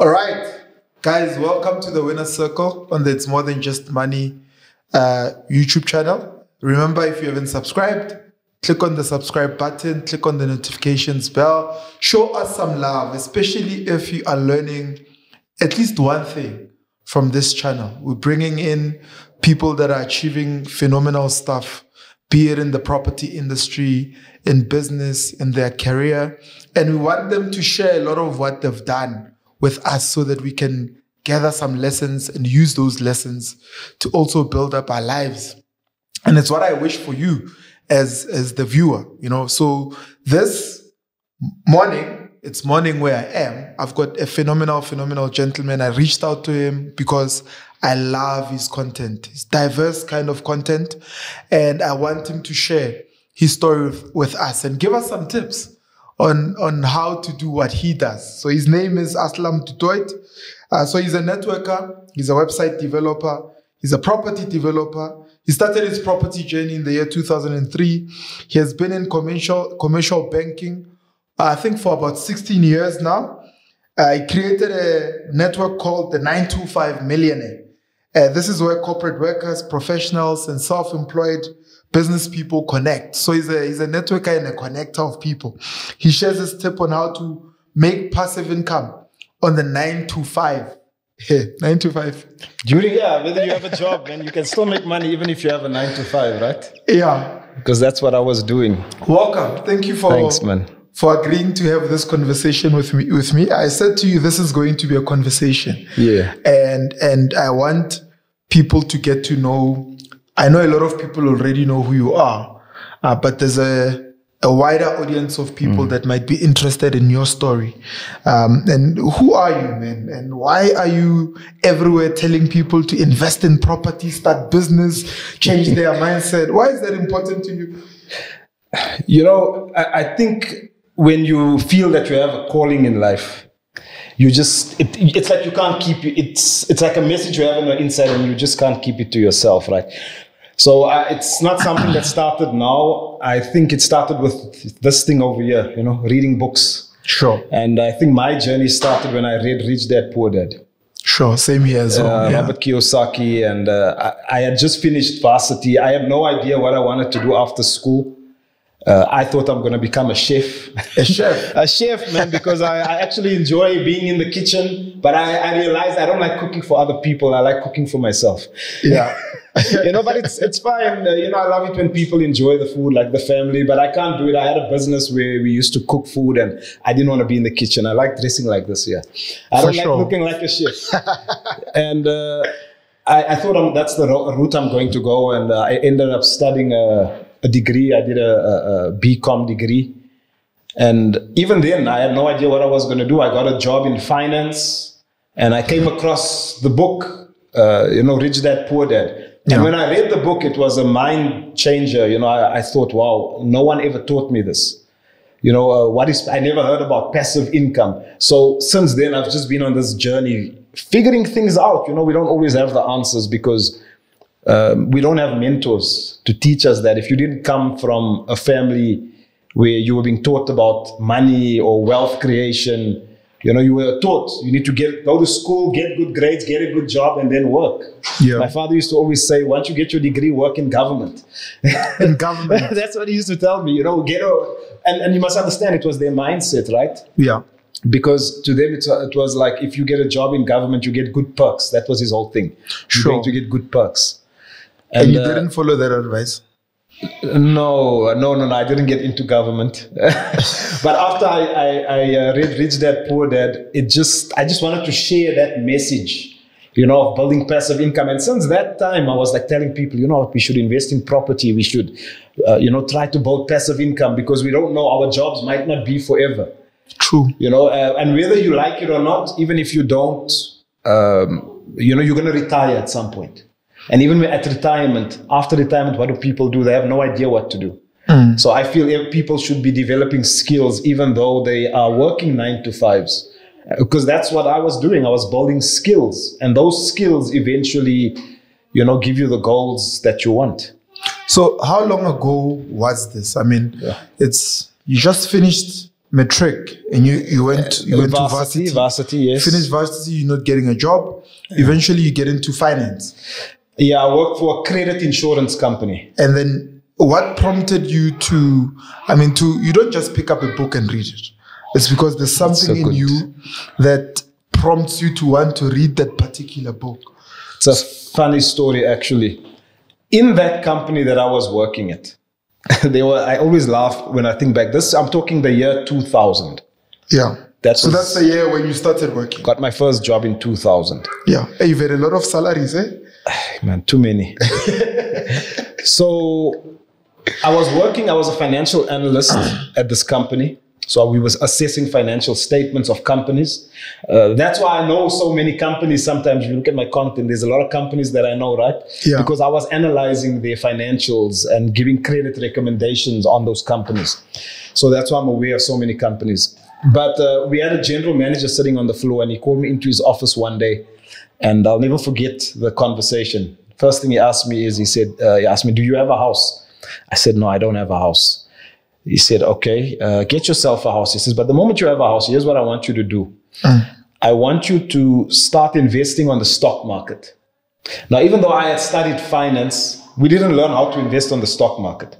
All right, guys, welcome to the Winner Circle on the It's More Than Just Money uh, YouTube channel. Remember, if you haven't subscribed, click on the subscribe button, click on the notifications bell, show us some love, especially if you are learning at least one thing from this channel. We're bringing in people that are achieving phenomenal stuff, be it in the property industry, in business, in their career. And we want them to share a lot of what they've done with us so that we can gather some lessons and use those lessons to also build up our lives. And it's what I wish for you as, as the viewer, you know. So this morning, it's morning where I am. I've got a phenomenal, phenomenal gentleman. I reached out to him because I love his content. His diverse kind of content. And I want him to share his story with, with us and give us some tips on, on how to do what he does. So his name is Aslam Du Toit. Uh, so he's a networker, he's a website developer, he's a property developer. He started his property journey in the year 2003. He has been in commercial, commercial banking, uh, I think for about 16 years now. Uh, he created a network called the 925 Millionaire. Uh, this is where corporate workers, professionals, and self-employed business people connect. So he's a, he's a networker and a connector of people. He shares his tip on how to make passive income on the nine to five. Yeah, nine to five. During, yeah, whether you have a job, man, you can still make money even if you have a nine to five, right? Yeah. Because that's what I was doing. Welcome. Thank you for Thanks, man. for agreeing to have this conversation with me with me. I said to you this is going to be a conversation. Yeah. And and I want people to get to know I know a lot of people already know who you are, uh, but there's a a wider audience of people Mm. that might be interested in your story. Um, and who are you, man? And why are you everywhere telling people to invest in property, start business, change their mindset? Why is that important to you? You know, I, I think when you feel that you have a calling in life, you just it, it's like you can't keep it. It's it's like a message you have on the inside, and you just can't keep it to yourself, right? So uh, it's not something that started now. I think it started with this thing over here, you know, reading books. Sure. And I think my journey started when I read Rich Dad Poor Dad. Sure. Same here as well. uh, yeah. Robert Kiyosaki, and uh, I, I had just finished varsity. I had no idea what I wanted to do after school. Uh, I thought I'm going to become a chef. A chef. a chef, man, because I, I actually enjoy being in the kitchen, but I, I realized I don't like cooking for other people. I like cooking for myself. Yeah. you know, but it's it's fine. Uh, you know, I love it when people enjoy the food, like the family. But I can't do it. I had a business where we used to cook food, and I didn't want to be in the kitchen. I like dressing like this. Yeah, I For don't sure. like looking like a chef. and uh, I, I thought I'm, that's the route I'm going to go, and uh, I ended up studying a, degree. I did a, a, a BCom degree. And even then, I had no idea what I was going to do. I got a job in finance, and I came across the book, uh, you know, Rich Dad Poor Dad. And Yeah. when I read the book, it was a mind changer. You know, I, I thought, wow, no one ever taught me this. You know, uh, what is, I never heard about passive income. So since then, I've just been on this journey, figuring things out. You know, we don't always have the answers because um, we don't have mentors to teach us that. If you didn't come from a family where you were being taught about money or wealth creation, you know, you were taught you need to get go to school, get good grades, get a good job, and then work. Yeah. My father used to always say, once you get your degree, work in government. In government. That's what he used to tell me. You know, get a and, and you must understand it was their mindset, right? Yeah. because to them it's, it was like if you get a job in government you get good perks that was his whole thing you're Sure. going to get good perks And, you uh, didn't follow that advice. no no no no i didn't get into government. But after i, I, I uh, read rich dad poor dad it just i just wanted to share that message you know of building passive income. And since that time i was like telling people you know we should invest in property. We should uh, you know try to build passive income because we don't know our jobs might not be forever. True. you know uh, and whether you like it or not even if you don't um, you know you're going to retire at some point and even at retirement after retirement what do people do they have no idea what to do hmm. so i feel people should be developing skills even though they are working nine to fives uh, because that's what i was doing i was building skills and those skills eventually you know give you the goals that you want So how long ago was this? I mean, Yeah. it's you just finished matric and you, you went you went varsity, to varsity. varsity, yes. Finish varsity, you're not getting a job. Eventually, you get into finance. Yeah, I worked for a credit insurance company. And then, what prompted you to? I mean, to you don't just pick up a book and read it. It's because there's something so in good. you that prompts you to want to read that particular book. It's a funny story, actually. In that company that I was working at, they were. I always laugh when I think back. This I'm talking the year 2000. Yeah. That so was- that's the year when you started working. Got my first job in 2000. Yeah. Hey, you've had a lot of salaries, eh? Man, too many. so I was working, I was a financial analyst at this company. So we was assessing financial statements of companies. Uh, that's why I know so many companies. Sometimes if you look at my content, there's a lot of companies that I know, right? Yeah. Because I was analyzing their financials and giving credit recommendations on those companies. So that's why I'm aware of so many companies. But uh, we had a general manager sitting on the floor and he called me into his office one day and I'll never forget the conversation. First thing he asked me is, he said, uh, he asked me, do you have a house? I said, no, I don't have a house. He said, okay, uh, get yourself a house. He says, but the moment you have a house, here's what I want you to do. I want you to start investing on the stock market. Now, even though I had studied finance, we didn't learn how to invest on the stock market.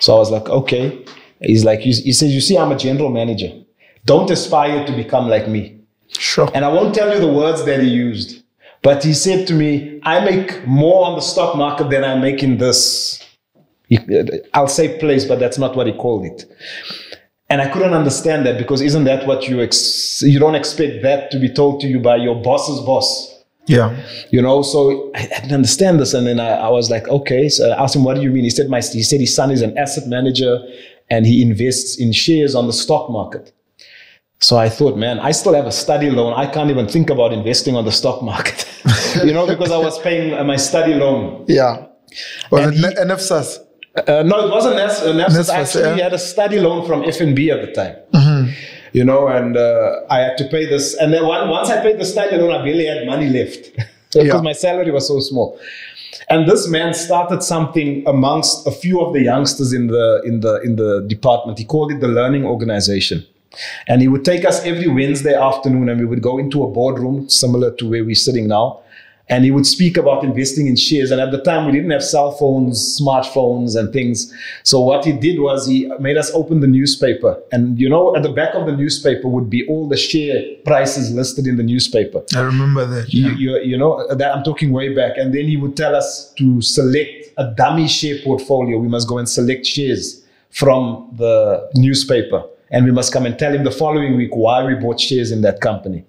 So I was like, okay. He's like, he he says, you see, I'm a general manager. Don't aspire to become like me. Sure. And I won't tell you the words that he used, but he said to me, I make more on the stock market than I make in this. Uh, I'll say place, but that's not what he called it. And I couldn't understand that because isn't that what you ex- you don't expect that to be told to you by your boss's boss? Yeah. you know so i, I didn't understand this and then I, I was like okay so i asked him what do you mean he said my he said his son is an asset manager and he invests in shares on the stock market so i thought man i still have a study loan i can't even think about investing on the stock market you know because i was paying my study loan Yeah. Was And it he- NSFAS? uh, no, it wasn't Nas- uh. NAFSAS, actually yeah. had a study loan from FNB at the time. You know, and uh, I had to pay this. And then one, once I paid the study loan, I barely had money left because Yeah. my salary was so small. And this man started something amongst a few of the youngsters in the in the in the department. He called it the Learning Organization. And he would take us every Wednesday afternoon and we would go into a boardroom similar to where we're sitting now. And he would speak about investing in shares. And at the time, we didn't have cell phones, smartphones, and things. So what he did was he made us open the newspaper. And you know, at the back of the newspaper would be all the share prices listed in the newspaper. I remember that. You, Yeah. you, you know, that I'm talking way back. And then he would tell us to select a dummy share portfolio. We must go and select shares from the newspaper. And we must come and tell him the following week why we bought shares in that company.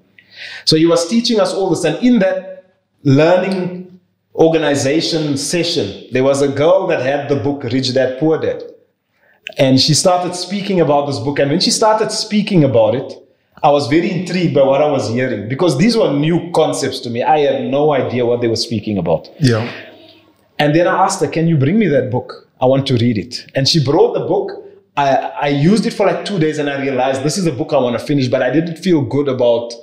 So he was teaching us all this. And in that learning organization session, there was a girl that had the book Rich Dad Poor Dad. And she started speaking about this book. And when she started speaking about it, I was very intrigued by what I was hearing because these were new concepts to me. I had no idea what they were speaking about. Yeah. And then I asked her, Can you bring me that book? I want to read it. And she brought the book. I, I used it for like two days and I realized this is a book I want to finish, but I didn't feel good about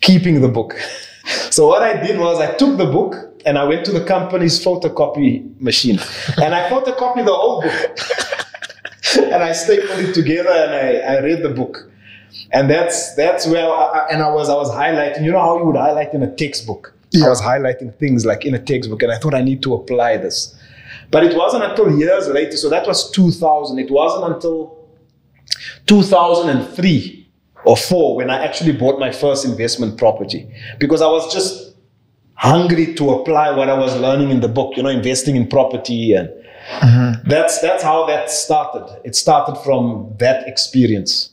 keeping the book. so what I did was I took the book and I went to the company's photocopy machine and I photocopied the whole book. and I stapled it together and I, I read the book. And that's that's where I, and I was I was highlighting. You know how you would highlight in a textbook. Yeah. I was highlighting things like in a textbook, and I thought I need to apply this. But it wasn't until years later. So that was 2000. It wasn't until 2003 or four when I actually bought my first investment property because I was just hungry to apply what I was learning in the book. You know, investing in property and mm-hmm. that's that's how that started. It started from that experience.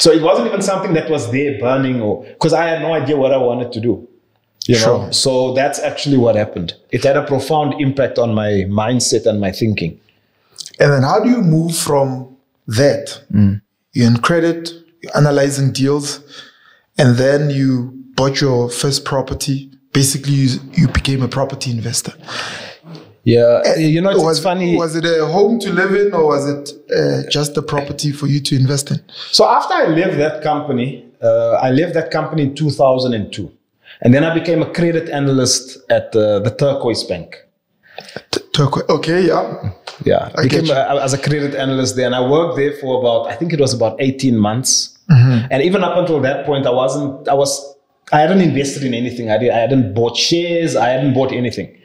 So it wasn't even something that was there burning or because I had no idea what I wanted to do. You know? Sure. So that's actually what happened. It had a profound impact on my mindset and my thinking. And then how do you move from that? You're in credit, you're analyzing deals, and then you bought your first property. Basically, you, you became a property investor. Yeah, you know, it's, was, it's funny. Was it a home to live in, or was it uh, just a property for you to invest in? So after I left that company, uh, I left that company in 2002. And then I became a credit analyst at uh, the Turquoise Bank. T- Turquoise. Okay, yeah. Yeah, I became a, as a credit analyst there, and I worked there for about I think it was about eighteen months. Mm-hmm. And even up until that point, I wasn't. I was. I hadn't invested in anything. I did. I hadn't bought shares. I hadn't bought anything.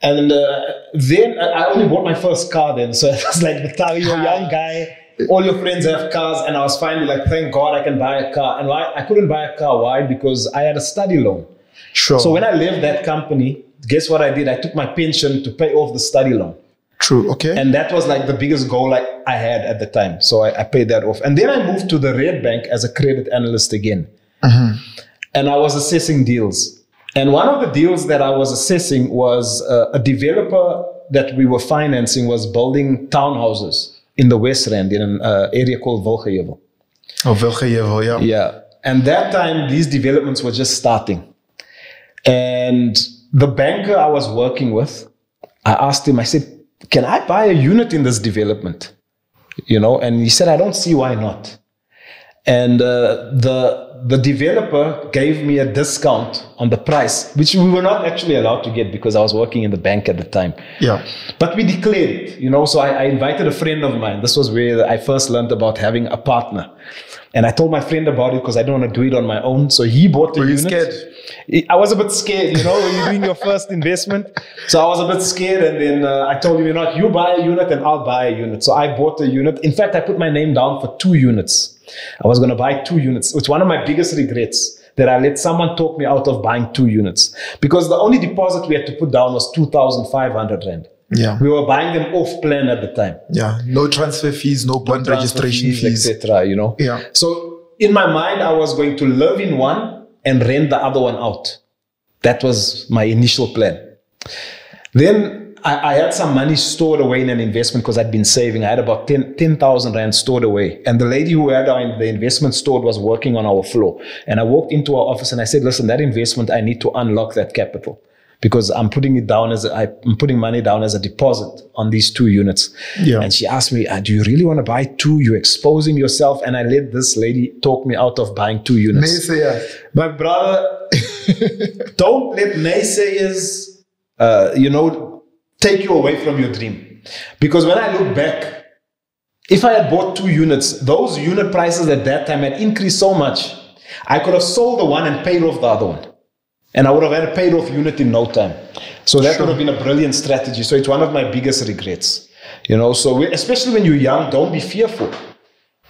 And uh, then I I only bought my first car. Then, so it was like the time you're a young guy. All your friends have cars, and I was finally like, thank God I can buy a car. And why I couldn't buy a car? Why? Because I had a study loan. Sure. So when I left that company, guess what I did? I took my pension to pay off the study loan. True. Okay. And that was like the biggest goal like I had at the time. So I, I paid that off. And then I moved to the Red Bank as a credit analyst again. And I was assessing deals. And one of the deals that I was assessing was uh, a developer that we were financing was building townhouses in the West Rand in an uh, area called Wilgeheuwel. oh, Wilgeheuwel, yeah. Yeah. And that time, these developments were just starting. And the banker I was working with, I asked him, I said, Can I buy a unit in this development? You know, and he said, I don't see why not. And uh, the the developer gave me a discount on the price, which we were not actually allowed to get because I was working in the bank at the time. Yeah. But we declared it, you know. So I, I invited a friend of mine. This was where I first learned about having a partner. And I told my friend about it because I don't want to do it on my own. So he bought the Were you unit. scared? I was a bit scared, you know, when you're doing your first investment. So I was a bit scared. And then uh, I told him, you know you buy a unit and I'll buy a unit. So I bought a unit. In fact, I put my name down for two units. I was going to buy two units. It's one of my biggest regrets that I let someone talk me out of buying two units because the only deposit we had to put down was 2,500 Rand. Yeah. We were buying them off plan at the time. Yeah. No transfer fees, no bond registration fees. etc. You know. Yeah. So in my mind, I was going to live in one and rent the other one out. That was my initial plan. Then I, I had some money stored away in an investment because I'd been saving. I had about 10 10,000 Rand stored away. And the lady who had our, the investment stored was working on our floor. And I walked into our office and I said, listen, that investment, I need to unlock that capital because I'm putting it down as a, I'm putting money down as a deposit on these two units. Yeah. And she asked me, uh, "Do you really want to buy two? You're exposing yourself." And I let this lady talk me out of buying two units. Naysayers. My brother, don't let naysayers, uh, you know, take you away from your dream. Because when I look back, if I had bought two units, those unit prices at that time had increased so much, I could have sold the one and paid off the other one. And I would have had a paid off unit in no time. So that would have been a brilliant strategy. So it's one of my biggest regrets. You know, so we, especially when you're young, don't be fearful.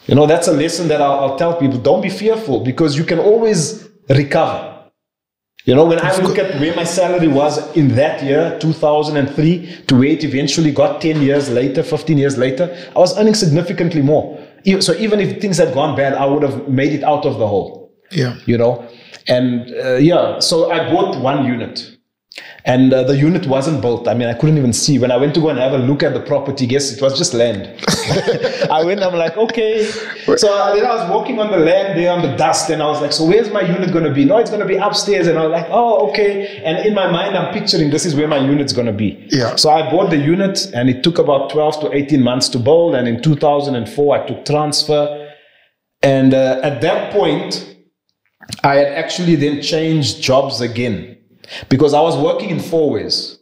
You know, that's a lesson that I'll, I'll tell people. Don't be fearful because you can always recover. You know, when I look at where my salary was in that year, 2003, to where it eventually got 10 years later, 15 years later, I was earning significantly more. So even if things had gone bad, I would have made it out of the hole Yeah. you know and uh, yeah so i bought one unit and uh, the unit wasn't built. I mean i couldn't even see. When i went to go and have a look at the property guess it was just land. I went i'm like okay. So uh, then i was walking on the land there on the dust and i was like so where's my unit going to be? No it's going to be upstairs. And i was like oh okay. And in my mind i'm picturing this is where my unit's going to be. Yeah. so i bought the unit and it took about 12 to 18 months to build. And in 2004 i took transfer. And uh, at that point I had actually then changed jobs again because I was working in Fourways.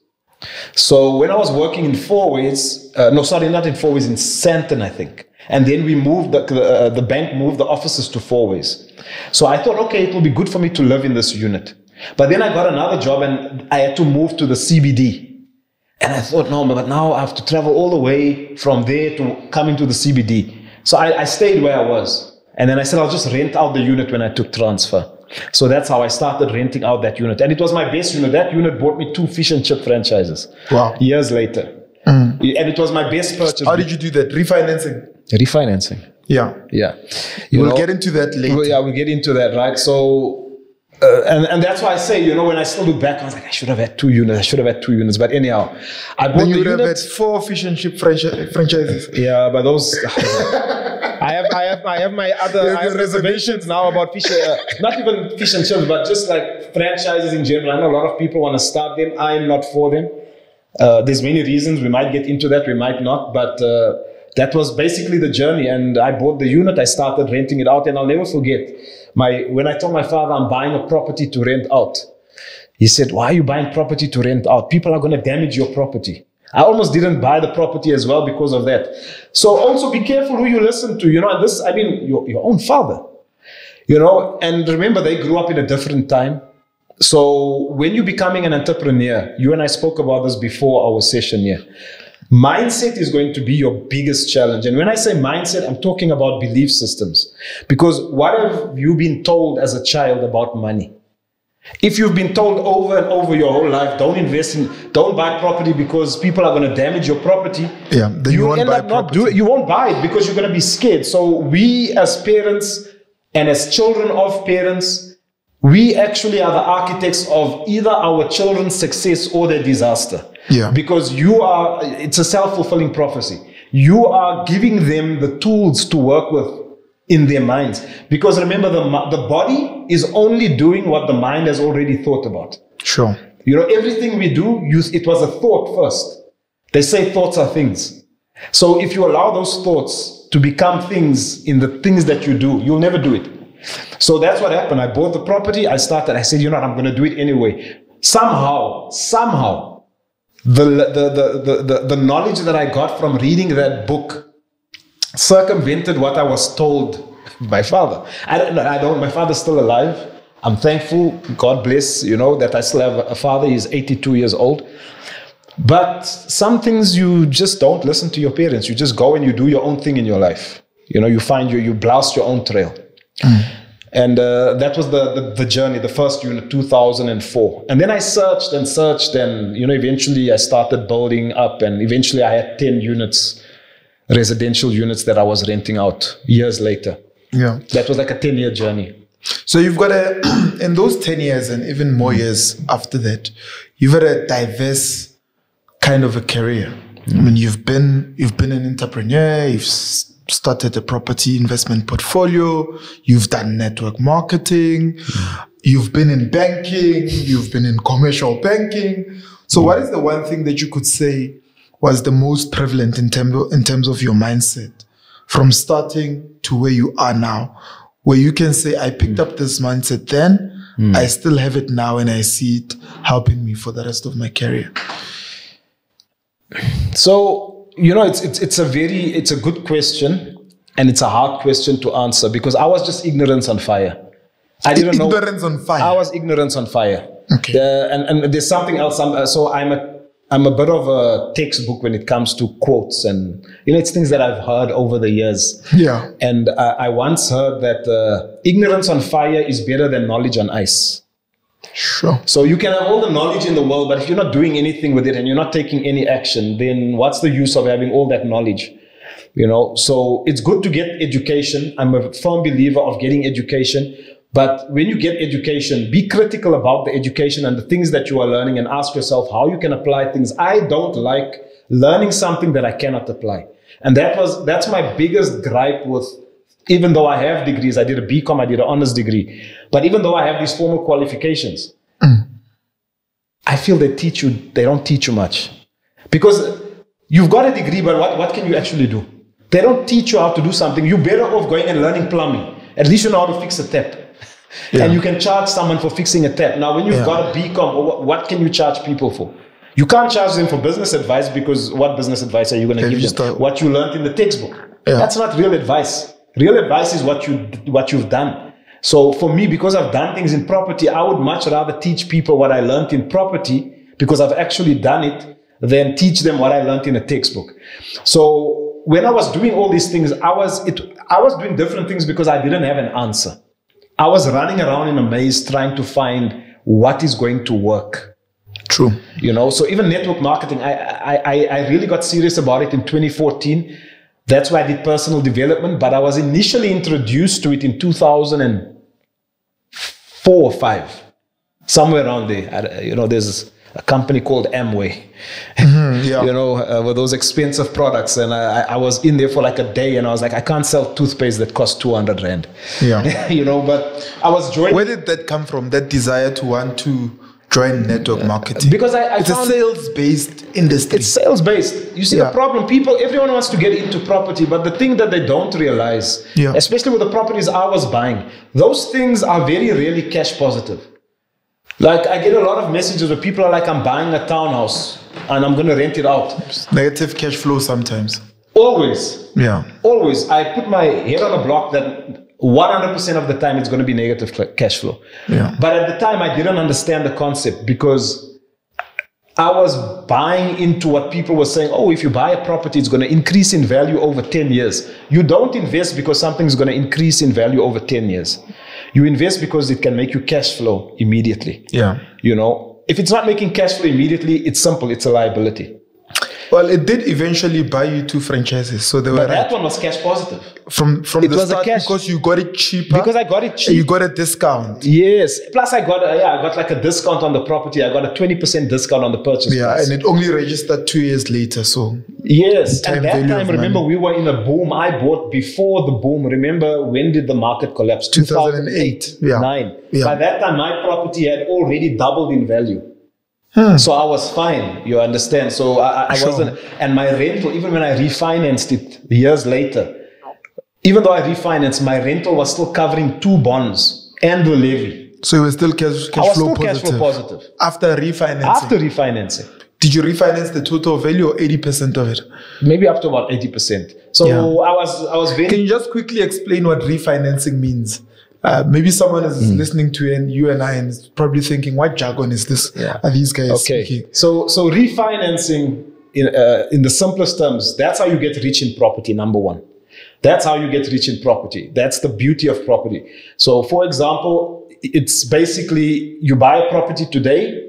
So when I was working in Fourways, uh, no, sorry, not in Fourways, in Sandton, I think. And then we moved, the, uh, the bank moved the offices to Fourways. So I thought, okay, it will be good for me to live in this unit. But then I got another job and I had to move to the CBD. And I thought, no, but now I have to travel all the way from there to come into the CBD. So I, I stayed where I was. And then I said, I'll just rent out the unit when I took transfer. So that's how I started renting out that unit. And it was my best unit. That unit bought me two fish and chip franchises. Wow. Years later. And it was my best purchase. How did you do that? Refinancing. Refinancing. Yeah. Yeah. You We'll know- get into that later. well, yeah, we'll get into that, right? So, uh, and, and that's why I say, you know, when I still look back, I was like, I should have had two units. I should have had two units. But anyhow, I bought Then you would have unit. had four fish and chip franchi- franchises. Yeah, but those. I have, I have, I have my other have reservations now about fish. Uh, not even fish and chips, but just like franchises in general. I know a lot of people want to start them. I'm not for them. Uh, there's many reasons. We might get into that. We might not. But uh, that was basically the journey. And I bought the unit. I started renting it out, and I'll never forget my when I told my father I'm buying a property to rent out. He said, "Why are you buying property to rent out? People are going to damage your property." I almost didn't buy the property as well because of that. So also be careful who you listen to. You know, this, I mean, your, your own father. You know, and remember they grew up in a different time. So when you're becoming an entrepreneur, you and I spoke about this before our session here. Mindset is going to be your biggest challenge. And when I say mindset, I'm talking about belief systems. Because what have you been told as a child about money? If you've been told over and over your whole life, don't invest in, don't buy property because people are going to damage your property. Yeah, then you you won't end buy up not property. do You won't buy it because you're going to be scared. So we as parents and as children of parents, we actually are the architects of either our children's success or their disaster. Yeah. Because you are, it's a self-fulfilling prophecy. You are giving them the tools to work with in their minds. Because remember, the, the body is only doing what the mind has already thought about. Sure. You know, everything we do, use, it was a thought first. They say thoughts are things. So if you allow those thoughts to become things in the things that you do, you'll never do it. So that's what happened. I bought the property. I started. I said, you know what? I'm going to do it anyway. Somehow, somehow, the, the, the, the, the knowledge that I got from reading that book circumvented what I was told by father. I don't, I don't, my father's still alive. I'm thankful, God bless, you know, that I still have a father. He's 82 years old. But some things you just don't listen to your parents. You just go and you do your own thing in your life. You know, you find your, you blast your own trail. And uh, that was the, the, the journey, the first unit, 2004. And then I searched and searched, and you know, eventually I started building up, and eventually I had 10 units, residential units that I was renting out years later. Yeah. That was like a 10 year journey. So you've got a, in those 10 years and even more years after that, you've had a diverse kind of a career. I mean, you've been, you've been an entrepreneur, you've started a property investment portfolio, you've done network marketing, you've been in banking, you've been in commercial banking. So what is the one thing that you could say was the most prevalent in, term, in terms of your mindset from starting to where you are now, where you can say, I picked up this mindset then, I still have it now, and I see it helping me for the rest of my career. So, you know, it's, it's, it's a very, it's a good question and it's a hard question to answer because I was just ignorance on fire. I didn't know. Ignorance on fire. I was ignorance on fire. Okay. The- and, and there's something else. I'm, uh, so I'm a, I'm a bit of a textbook when it comes to quotes and, you know, it's things that I've heard over the years. Yeah. And uh, I once heard that uh, ignorance on fire is better than knowledge on ice. Sure. So you can have all the knowledge in the world, but if you're not doing anything with it and you're not taking any action, then what's the use of having all that knowledge? You know, so it's good to get education. I'm a firm believer of getting education. But when you get education, be critical about the education and the things that you are learning and ask yourself how you can apply things. I don't like learning something that I cannot apply. And that was that's my biggest gripe with even though I have degrees, I did a BCom, I did an honors degree. But even though I have these formal qualifications, I feel they teach you, they don't teach you much. Because you've got a degree, but what, what can you actually do? They don't teach you how to do something. You're better off going and learning plumbing. At least you know how to fix a tap. Yeah. And you can charge someone for fixing a tap. Now, when you've Yeah. got a BCom, what, what can you charge people for? You can't charge them for business advice because what business advice are you going to give you them? start- What you learned in the textbook. Yeah. That's not real advice. Real advice is what you what you've done. So for me, because I've done things in property, I would much rather teach people what I learned in property because I've actually done it than teach them what I learned in a textbook. So when I was doing all these things, I was it I was doing different things because I didn't have an answer. I was running around in a maze trying to find what is going to work True. you know so even network marketing I, I i really got serious about it in 2014 that's why i did personal development but i was initially introduced to it in 2004 or 5 somewhere around there you know there's a company called amway Yeah. you know uh, with those expensive products and I, I was in there for like a day and i was like i can't sell toothpaste that costs 200 rand Yeah. you know but i was joining Where did that come from? That desire to want to join network marketing? because i, I it's a sales based industry. It's sales based. You see Yeah. the problem. People, everyone wants to get into property, but the thing that they don't realize, Yeah. especially with the properties I was buying, those things are very rarely cash positive. Like I get a lot of messages where people are like, "I'm buying a townhouse," and I'm going to rent it out. Negative cash flow sometimes. Always, Yeah. always, I put my head on a block that 100% of the time it's going to be negative cash flow. Yeah. But at the time, I didn't understand the concept because I was buying into what people were saying. Oh, if you buy a property, it's going to increase in value over 10 years. You don't invest because something's going to increase in value over 10 years. You invest because it can make you cash flow immediately. Yeah. You know, if it's not making cash flow immediately, it's simple, it's a liability. Well, it did eventually buy you two franchises, so they were But right. that one was cash positive from from it the was a start cash- because you got it cheaper. because I got it and cheap. you got a discount. Yes. Plus, I got a, yeah, I got like a discount on the property. I got a twenty percent discount on the purchase Yeah, price. and it only registered two years later. So yes, time and that time, remember, money. we were in a boom. I bought before the boom. Remember when did the market collapse? 2008. Yeah. nine. Yeah. By that time, my property had already doubled in value. Hmm. So I was fine. You understand? So I, I- Sure. wasn't, and my rental, even when I refinanced it years later, even though I refinanced, my rental was still covering two bonds and the levy. so you were still cash, I was flow still cash flow positive After refinancing. after refinancing. Did you refinance the total value or 80% of it? maybe up to about 80%. So Yeah. I was I was very Can you just quickly explain what refinancing means? Uh, maybe someone is Hmm. listening to and you and I and is probably thinking, what jargon is this? Yeah. Are these guys okay. speaking? So so refinancing in uh, in the simplest terms, that's how you get rich in property number 1. That's how you get rich in property. That's the beauty of property. So for example, it's basically you buy a property today,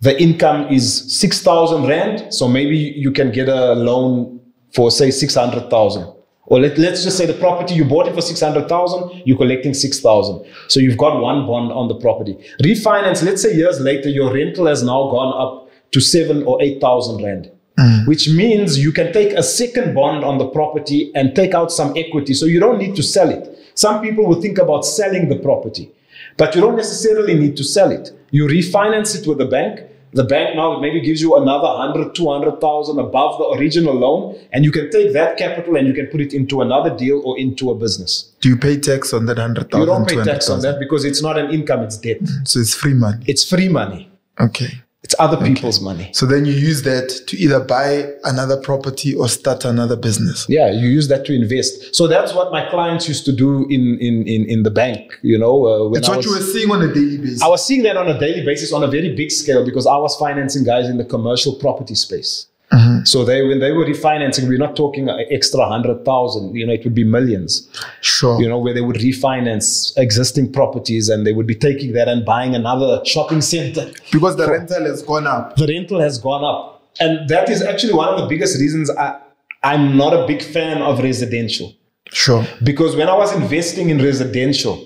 the income is 6,000 rand, so maybe you can get a loan for say 600,000. Or let, let's just say the property you bought it for 600,000, you're collecting 6,000. So you've got one bond on the property. Refinance, let's say years later, your rental has now gone up to seven or 8,000 rand. Mm. Which means you can take a second bond on the property and take out some equity. So you don't need to sell it. Some people will think about selling the property, but you don't necessarily need to sell it. You refinance it with the bank. The bank now maybe gives you another 100, 200,000 above the original loan, and you can take that capital and you can put it into another deal or into a business. Do you pay tax on that 100,000? You don't pay tax on that because it's not an income, it's debt. So it's free money. It's free money. Okay. It's other people's money. So then you use that to either buy another property or start another business. Yeah, you use that to invest. So that's what my clients used to do in in in, in the bank. You know, uh, It's I what was, you were seeing on a daily basis. I was seeing that on a daily basis on a very big scale because I was financing guys in the commercial property space. Mm-hmm. So they when they were refinancing, we're not talking a extra hundred thousand. You know, it would be millions. sure. You know, where they would refinance existing properties and they would be taking that and buying another shopping center. because the rental has gone up. the rental has gone up. And that is actually one of the biggest reasons I, I'm not a big fan of residential. Sure. Because when I was investing in residential,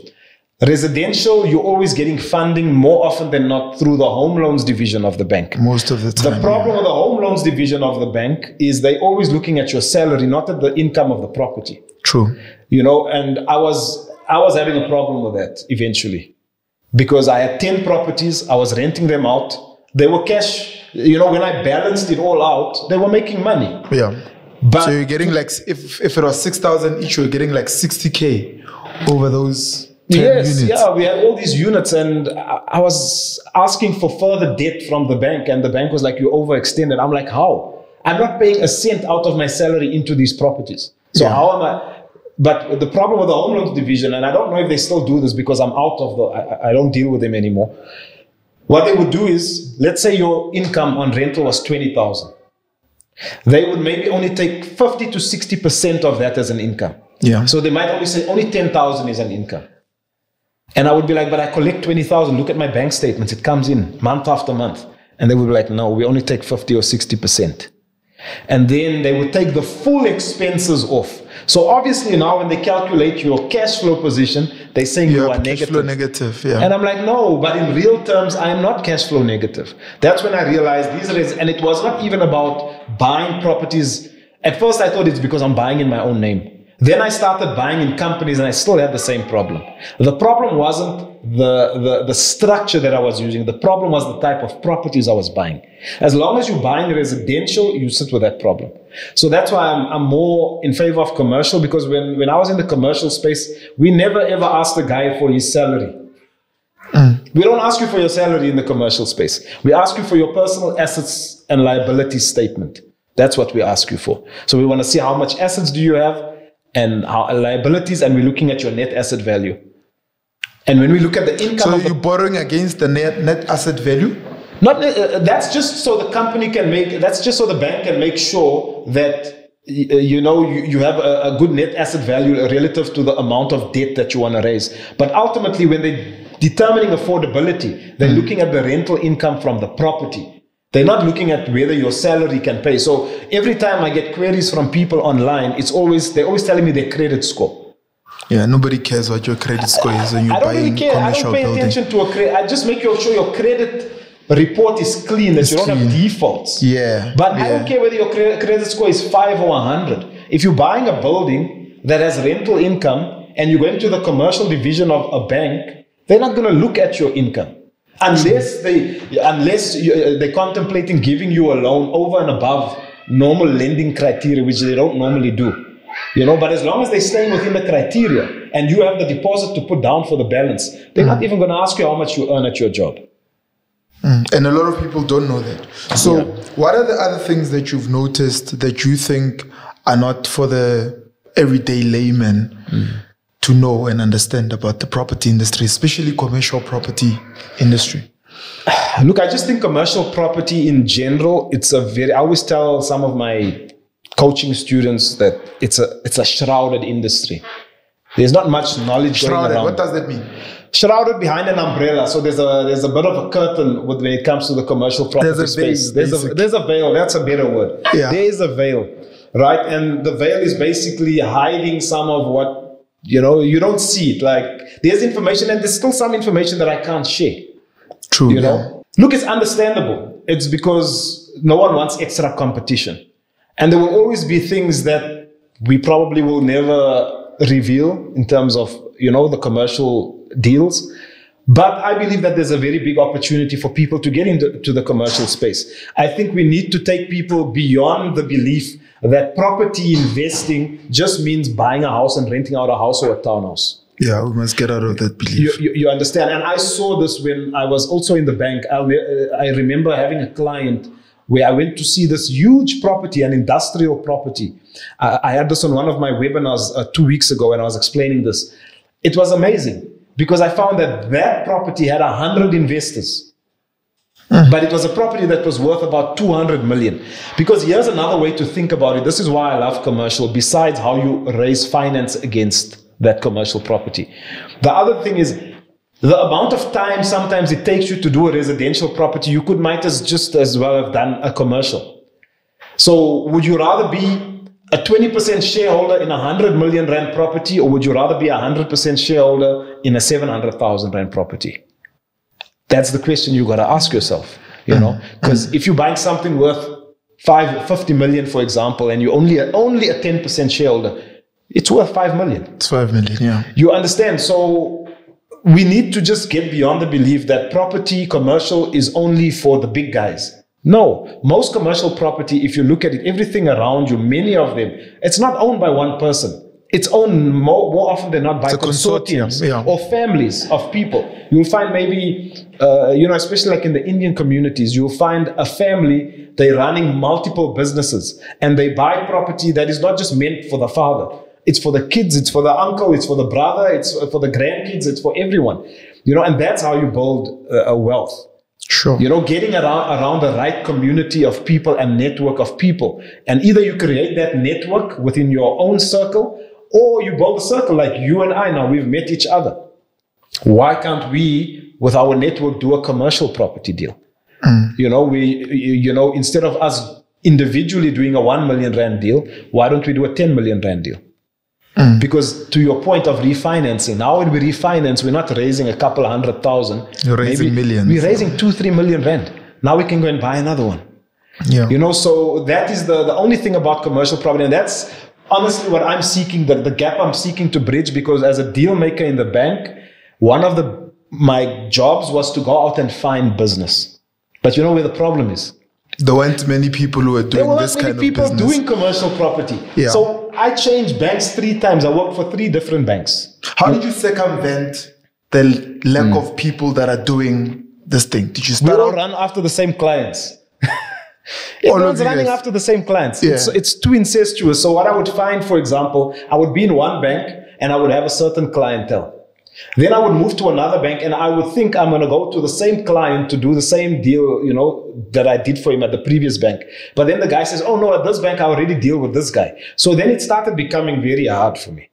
residential, you're always getting funding more often than not through the home loans division of the bank. Most of the time. The problem with the home loans division of the bank is they're always looking at your salary, not at the income of the property. True. You know, and I was I was having a problem with that eventually. Because I had 10 properties, I was renting them out. They were cash. You know, when I balanced it all out, they were making money. Yeah. But So you're getting like if if it was six thousand each, you're getting like sixty k over those Yes, units. yeah, we had all these units, and I was asking for further debt from the bank, and the bank was like, "You overextended." I'm like, "How? I'm not paying a cent out of my salary into these properties. So Yeah. how am I?" But the problem with the home loans division, and I don't know if they still do this because I'm out of the, I, I- don't deal with them anymore. What they would do is, let's say your income on rental was twenty thousand, they would maybe only take fifty to sixty percent of that as an income. Yeah. So they might only say only 10,000 is an income. And I would be like, but I collect 20,000. Look at my bank statements. It comes in month after month. And they would be like, no, we only take 50 or 60%. And then they would take the full expenses off. So obviously now when they calculate your cash flow position, they're saying you Yeah, are cash negative. flow negative. Yeah. And I'm like, no, but in real terms, I am not cash flow negative. That's when I realized these res- and it was not even about buying properties. At first, I thought it's because I'm buying in my own name. Then I started buying in companies and I still had the same problem. The problem wasn't the, the, the structure that I was using. The problem was the type of properties I was buying. As long as you're buying residential, you sit with that problem. So that's why I'm, I'm more in favor of commercial because when, when I was in the commercial space, we never ever asked the guy for his salary. Mm. We don't ask you for your salary in the commercial space. We ask you for your personal assets and liability statement. That's what we ask you for. So we want to see how much assets do you have and our liabilities, and we're looking at your net asset value. And when we look at the income, So you're borrowing against the net, net asset value? not uh, that's just so the company can make. That's just so the bank can make sure that uh, you know you, you have a, a good net asset value relative to the amount of debt that you want to raise. But ultimately, when they're determining affordability, they're looking at the rental income from the property. They're not looking at whether your salary can pay. So every time I get queries from people online, it's always they're always telling me their credit score. Yeah, nobody cares what your credit score is when I don't buying really care. I commercial don't pay building. attention to a credit. I just make sure your credit report is clean, that It's you don't have defaults. Yeah, But I don't care whether your credit score is five or 100. If you're buying a building that has rental income and you go into the commercial division of a bank, they're not going to look at your income. Unless they, unless you, uh, they're contemplating giving you a loan over and above normal lending criteria, which they don't normally do. You know, but as long as they're staying within the criteria and you have the deposit to put down for the balance, they're not mm. even going to ask you how much you earn at your job. Mm. And a lot of people don't know that. So, what are the other things that you've noticed that you think are not for the everyday layman mm. To know and understand about the property industry, especially commercial property industry? Look, I just think commercial property in general, it's a very, I always tell some of my coaching students that it's a, it's a shrouded industry. There's not much knowledge going Shrouded, around. what does that mean? shrouded behind an umbrella. So there's a there's a bit of a curtain with- when it comes to the commercial property There's a veil, space. there's a there's a veil. That's a better word. Yeah. There is a veil, right? And the veil is basically hiding some of what you know. You don't see it. Like there's information, and there's still some information that I can't share. True. You know, look, it's understandable. It's because no one wants extra competition, and there will always be things that we probably will never reveal in terms of you know the commercial deals. But I believe that there's a very big opportunity for people to get into to the commercial space. I think we need to take people beyond the belief that property investing just means buying a house and renting out a house or a townhouse. Yeah, we must get out of that belief. You, you, you understand? And I saw this when I was also in the bank. I'll, uh, I remember having a client where I went to see this huge property, an industrial property. I, I had this on one of my webinars uh, two weeks ago, and I was explaining this. It was amazing because I found that that property had 100 investors. Mm-hmm. But it was a property that was worth about 200 million. Because here's another way to think about it. This is why I love commercial, besides how you raise finance against that commercial property. The other thing is the amount of time sometimes it takes you to do a residential property, you could might as just as well have done a commercial. So would you rather be a 20% shareholder in a 100 million rand property or would you rather be a 100% shareholder in a 700,000 rand property? That's the question you got to ask yourself, you know, mm-hmm. because if you're buying something worth five, 50 million, for example, and you're only only a 10% shareholder, it's worth 5 million. It's five million, yeah. You understand? So we need to just get beyond the belief that property commercial is only for the big guys. No, most commercial property, if you look at it, everything around you, many of them, it's not owned by one person. It's owned more, more often than not by consortiums yeah. or families of people. You'll find maybe, uh, you know, especially like in the Indian communities, you'll find a family, they're running multiple businesses and they buy property that is not just meant for the father. It's for the kids, it's for the uncle, it's for the brother, it's for the grandkids, it's for everyone. You know, and that's how you build uh, a wealth. Sure. You know, getting around, around the right community of people and network of people. And either you create that network within your own circle or you build a circle like you and I now, we've met each other. Why can't we, with our network, do a commercial property deal? Mm. You know, we, you know, instead of us individually doing a 1 million rand deal, why don't we do a 10 million rand deal? Mm. Because to your point of refinancing, now when we refinance, we're not raising a couple hundred thousand. You're raising millions. We're raising two, three million rand. Now we can go and buy another one. Yeah. You know, so that is the, the only thing about commercial property. And that's honestly what I'm seeking, the, the gap I'm seeking to bridge because as a deal maker in the bank, one of the my jobs was to go out and find business. But you know where the problem is? There weren't many people who were doing this kind of business. There weren't many people doing commercial property. Yeah. So I changed banks three times. I worked for three different banks. How did you circumvent the lack Hmm. of people that are doing this thing? Did you start? We all run after the same clients. Everyone's running guys. after the same clients. Yeah. It's, it's too incestuous. So what I would find, for example, I would be in one bank and I would have a certain clientele. Then I would move to another bank and I would think I'm going to go to the same client to do the same deal, you know, that I did for him at the previous bank. But then the guy says, oh no, at this bank I already deal with this guy. So then it started becoming very hard for me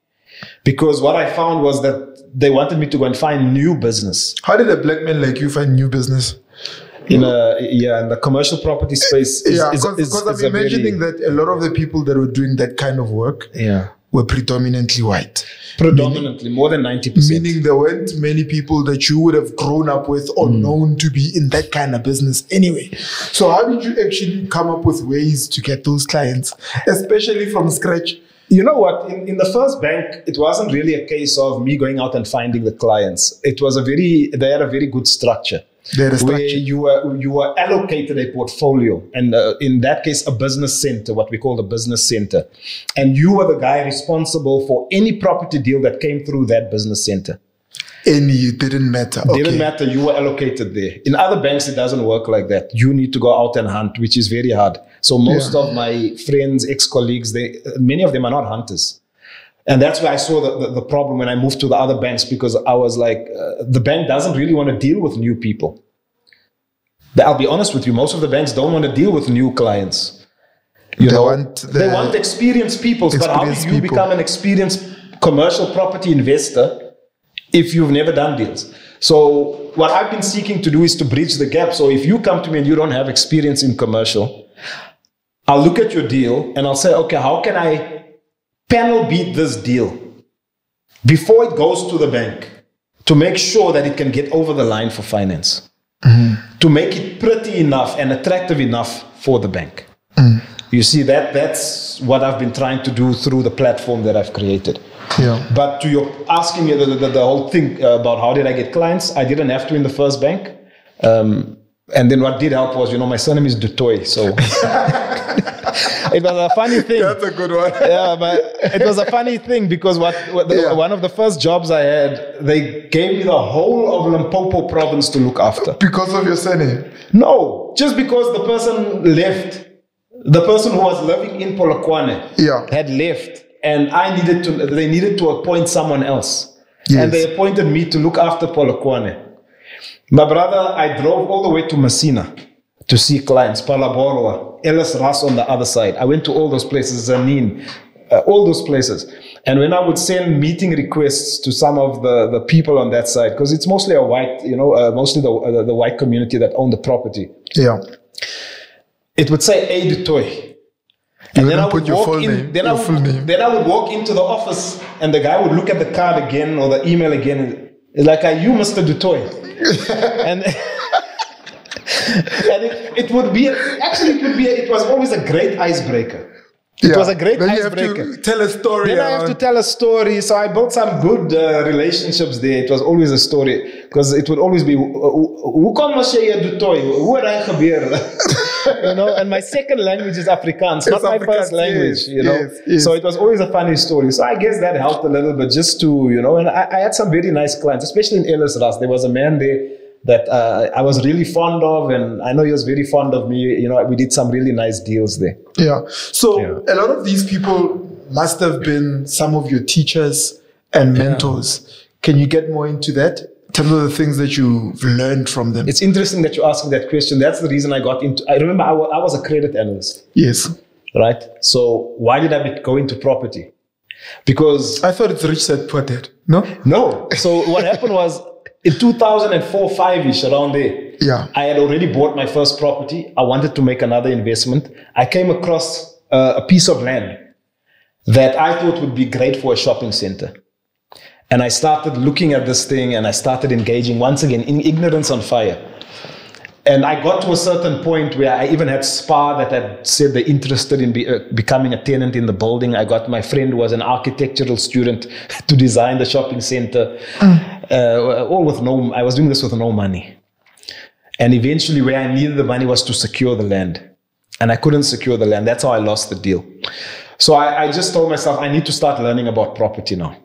because what I found was that they wanted me to go and find new business How did a black man like you find new business? in a, yeah, in the commercial property space. is- yeah, because I'm a very- imagining that a lot of the people that were doing that kind of work yeah. Were predominantly white. Predominantly, more than 90%. Meaning there weren't many people that you would have grown up with or Mm. known to be in that kind of business anyway. So how did you actually come up with ways to get those clients, especially from scratch? You know what? In, in the first bank, it wasn't really a case of me going out and finding the clients. It was a very, they had a very good structure. Where you were, you were allocated a portfolio, and uh, in that case, a business center, what we call the business center. And you were the guy responsible for any property deal that came through that business center. Any it didn't matter. Okay. Didn't matter, you were allocated there. In other banks, it doesn't work like that. You need to go out and hunt, which is very hard. So most Yeah. of my friends, ex-colleagues, they many of them are not hunters. And that's where I saw the, the, the problem when I moved to the other banks because I was like, uh, the bank doesn't really want to deal with new people. But I'll be honest with you, most of the banks don't want to deal with new clients. You They know, want they want experienced people. But how do you people. become an experienced commercial property investor if you've never done deals? So what I've been seeking to do is to bridge the gap. So if you come to me and you don't have experience in commercial, I'll look at your deal and I'll say, okay, how can I panel beat this deal before it goes to the bank to make sure that it can get over the line for finance? To make it pretty enough and attractive enough for the bank. You see that that's what I've been trying to do through the platform that I've created. Yeah. But to your asking me the, the, the whole thing about how did I get clients, I didn't have to in the first bank. Um, and then what did help was, you know, my surname is Du Toit, so it was a funny thing. That's a good one. yeah, but it was a funny thing because what, what the, Yeah. one of the first jobs I had, they gave me the whole of Limpopo province to look after. Because of your surname. No, just because the person left, the person who was living in Polokwane Yeah. had left, and I needed to. They needed to appoint someone else, Yes. and they appointed me to look after Polokwane. My brother, I drove all the way to Messina to see clients, Phalaborwa, Ellis Ras on the other side. I went to all those places, Tzaneen, uh, all those places. And when I would send meeting requests to some of the, the people on that side, because it's mostly a white, you know, uh, mostly the, uh, the white community that own the property, Yeah. it would say Aid Toy. And then I would put your walk in. name, then I would, full name. Then I would walk into the office, and the guy would look at the card again or the email again. It's like, "Are you Mr. Du Toit?" and and it, it would be a- actually it would be a- it was always a great icebreaker. It Yeah. was a great Then you have icebreaker. to tell a story. Then I have to tell a story. So I built some good uh, relationships there. It was always a story because it would always be, "Hoe kom as jy hier Du Toit? Hoe het hy gebeur?" you know, and my second language is Afrikaans, not my first language. yes, you know, yes, yes. so it was always a funny story. So I guess that helped a little bit, just to you know. And I, I had some very nice clients, especially in Ellisras. There was a man there that uh, I was really fond of, and I know he was very fond of me. You know, we did some really nice deals there. Yeah. So Yeah. a lot of these people must have been some of your teachers and mentors. Can you get more into that? Terms of the things that you've learned from them. It's interesting that you're asking that question. That's the reason I got into. I remember I was a credit analyst, yes. right? So why did I go into property? Because I thought it's Rich Dad Poor Dad. No? no. So what happened was in 2004, five ish around there. Yeah. I had already bought my first property. I wanted to make another investment. I came across uh, a piece of land that I thought would be great for a shopping center. And I started looking at this thing and I started engaging once again in ignorance on fire. And I got to a certain point where I even had SPAR that had said they're interested in be, uh, becoming a tenant in the building. I got my friend who was an architectural student to design the shopping center. Uh, all with no, I was doing this with no money. And eventually, where I needed the money was to secure the land. And I couldn't secure the land. That's how I lost the deal. So I, I just told myself, I need to start learning about property now.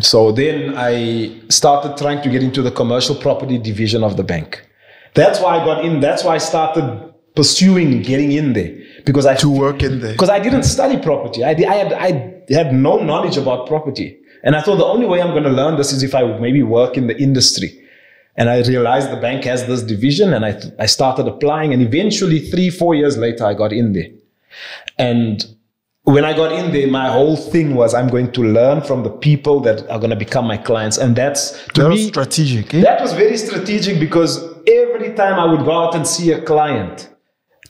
So then I started trying to get into the commercial property division of the bank. That's why I got in. That's why I started pursuing getting in there because I To work in there. because I didn't study property. I, I had I had no knowledge about property, and I thought the only way I'm going to learn this is if I maybe work in the industry. And I realized the bank has this division, and I I started applying, and eventually three four years later I got in there. And when I got in there, my whole thing was I'm going to learn from the people that are going to become my clients, and that's to That me strategic. Eh? that was very strategic because every time I would go out and see a client,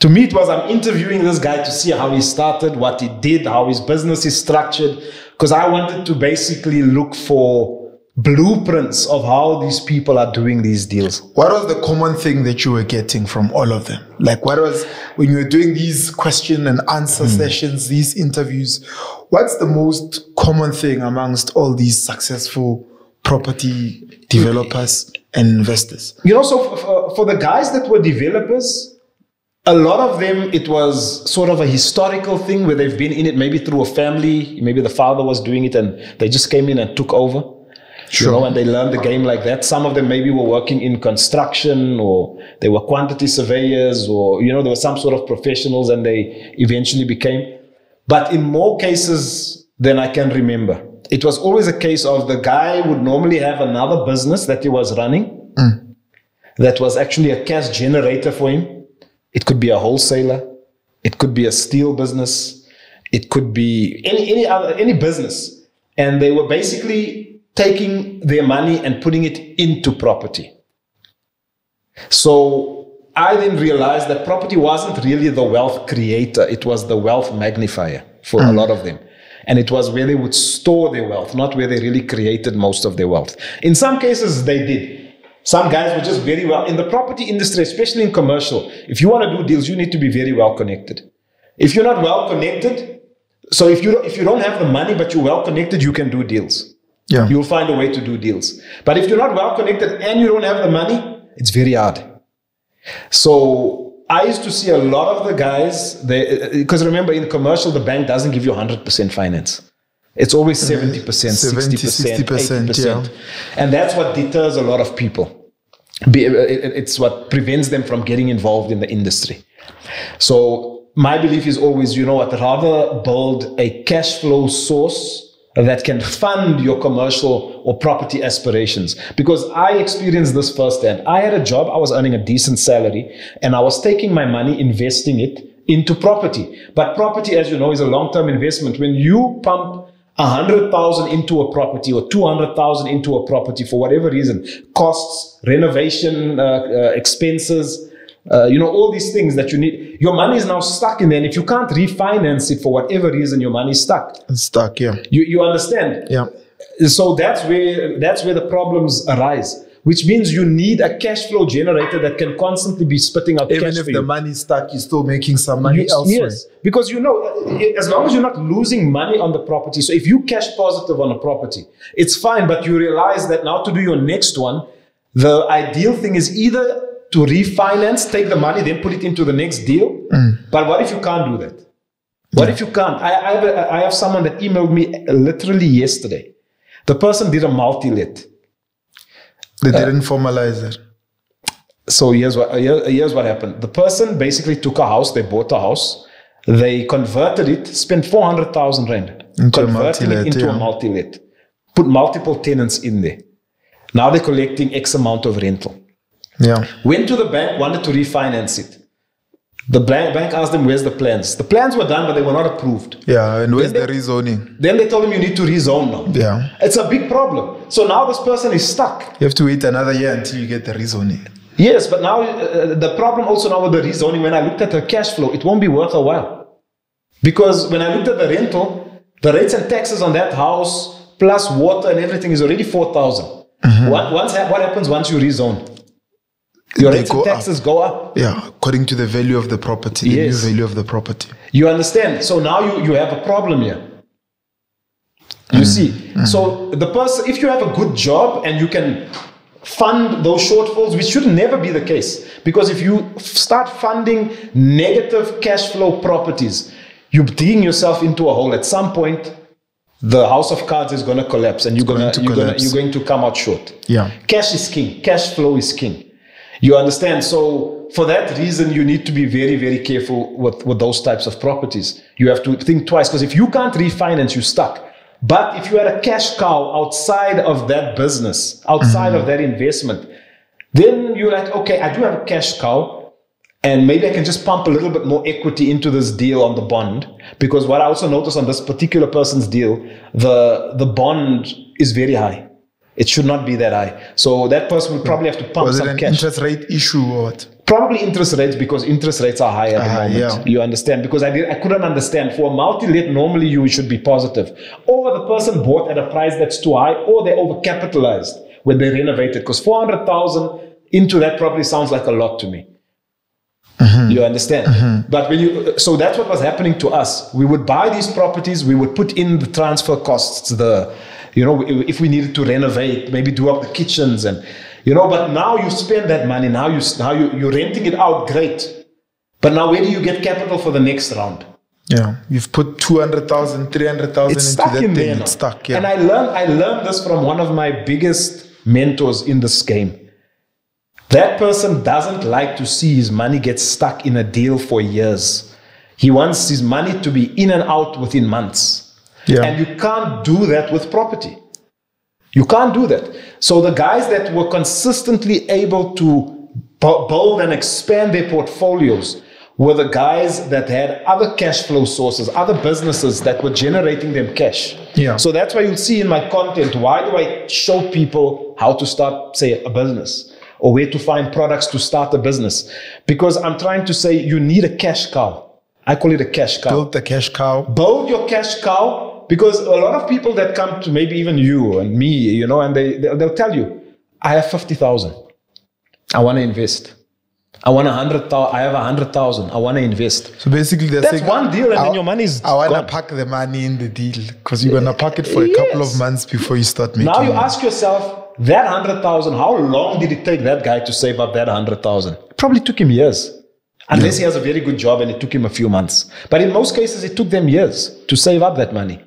to me it was I'm interviewing this guy to see how he started, what he did, how his business is structured, because I wanted to basically look for blueprints of how these people are doing these deals. What was the common thing that you were getting from all of them? Like, what was when you were doing these question and answer hmm. sessions, these interviews? What's the most common thing amongst all these successful property developers and investors? You know, so for, for the guys that were developers, a lot of them, it was sort of a historical thing where they've been in it maybe through a family. Maybe the father was doing it and they just came in and took over. You know, and they learned the game like that. Some of them maybe were working in construction or they were quantity surveyors or, you know, there were some sort of professionals and they eventually became. But in more cases than I can remember, it was always a case of the guy would normally have another business that he was running mm. that was actually a cash generator for him. It could be a wholesaler, it could be a steel business, it could be any any other any business, and they were basically taking their money and putting it into property. So I then realized that property wasn't really the wealth creator; it was the wealth magnifier for a hmm. lot of them. And it was where they would store their wealth, not where they really created most of their wealth. In some cases, they did. Some guys were just very well in the property industry, especially in commercial. If you want to do deals, you need to be very well connected. If you're not well connected, so if you if you don't have the money but you're well connected, you can do deals. Yeah. You'll find a way to do deals. But if you're not well connected and you don't have the money, it's very hard. So I used to see a lot of the guys, because remember in commercial, the bank doesn't give you 100% finance. It's always 70%, 70, 60%, 60%, 80%. yeah. And that's what deters a lot of people. Uh, it's what prevents them from getting involved in the industry. So my belief is always, you know what, rather build a cash flow source that can fund your commercial or property aspirations. Because I experienced this firsthand. I had a job, I was earning a decent salary, and I was taking my money, investing it into property. But property, as you know, is a long-term investment. When you pump a hundred thousand into a property or two hundred thousand into a property for whatever reason, costs, renovation uh, uh, expenses, uh, you know, all these things that you need. Your money is now stuck in there, and if you can't refinance it for whatever reason, your money is stuck. It's stuck. Yeah. You you understand? Yeah. So that's where that's where the problems arise. Which means you need a cash flow generator that can constantly be spitting out Even cash if the you. money's stuck, you're still making some money Yes, elsewhere. Yes, because you know, as long as you're not losing money on the property, so if you cash positive on a property, it's fine, but you realize that now to do your next one, the ideal thing is either to refinance, take the money, then put it into the next deal. Mm. But what if you can't do that? What if you can't? I, I, have a, I have someone that emailed me literally yesterday. The person did a multi let. They uh, didn't formalize it. So here's what here- here's what happened. The person basically took a house. They bought a house. They converted it. Spent four hundred thousand rand Into a it into yeah. a multi-let. Put multiple tenants in there. Now they're collecting X amount of rental. Yeah. Went to the bank, wanted to refinance it. The bank, bank asked them, "Where's the plans?" The plans were done, but they were not approved. Yeah. And where's Then the they- rezoning? Then they told him, "You need to rezone now." Yeah. It's a big problem. So now this person is stuck. You have to wait another year until you get the rezoning. Yes, but now uh, the problem also now with the rezoning, when I looked at her cash flow, it won't be worth a while. Because when I looked at the rental, the rates and taxes on that house, plus water and everything, is already 4,000. What, once, what happens once you rezone? Your rates and up. taxes go up. Yeah. According to the value of the property, the Yes. new value of the property. You understand? So now you, you have a problem here. You mm. see? Mm. So the person, if you have a good job and you can fund those shortfalls, which should never be the case, because if you start funding negative cash flow properties, you're digging yourself into a hole. At some point, the house of cards is going to collapse and you're going to to you're, gonna, you're going to come out short. Yeah. Cash is king. Cash flow is king. You understand? So for that reason, you need to be very, very careful with, with those types of properties. You have to think twice because if you can't refinance, you're stuck. But if you had a cash cow outside of that business, outside mm-hmm. of that investment, then you're like, okay, I do have a cash cow, and maybe I can just pump a little bit more equity into this deal on the bond. Because what I also noticed on this particular person's deal, the the bond is very high. It should not be that high. So that person would probably have to pump Was it some an cash. interest rate issue or what? Probably interest rates because interest rates are high at the Ah, moment. yeah. You understand? Because I did, I couldn't understand. For a multi-let, normally you should be positive. Or the person bought at a price that's too high, or they're overcapitalized when they renovated. Because 400,000 into that property sounds like a lot to me. You understand? But when you, so that's what was happening to us. We would buy these properties, we would put in the transfer costs, the, you know, if we needed to renovate, maybe do up the kitchens and, you know, but now you spend that money, now you, now you, you're renting it out, great. But now where do you get capital for the next round? Yeah. You've put 200,000, 300,000 It's into that in thing. It's stuck. Yeah. And I learned, I learned this from one of my biggest mentors in this game. That person doesn't like to see his money get stuck in a deal for years. He wants his money to be in and out within months. Yeah. And you can't do that with property. You can't do that. So the guys that were consistently able to build and expand their portfolios were the guys that had other cash flow sources, other businesses that were generating them cash. Yeah. So that's why you'll see in my content, why do I show people how to start, say, a business or where to find products to start a business? Because I'm trying to say you need a cash cow. I call it a cash cow Build the cash cow. build your cash cow because a lot of people that come to maybe even you and me, you know, and they they'll, they'll tell you, I have fifty thousand, I want to invest. I want a hundred thousand. I have a hundred thousand. I want to invest. So basically, they're That's saying, one deal, and I- then your money's I want to pack the money in the deal because you're gonna pack it for a couple of months before you start making. Now you money. ask yourself, that hundred thousand. How long did it take that guy to save up that hundred thousand? Probably took him years, unless he has a very good job and it took him a few months. But in most cases, it took them years to save up that money.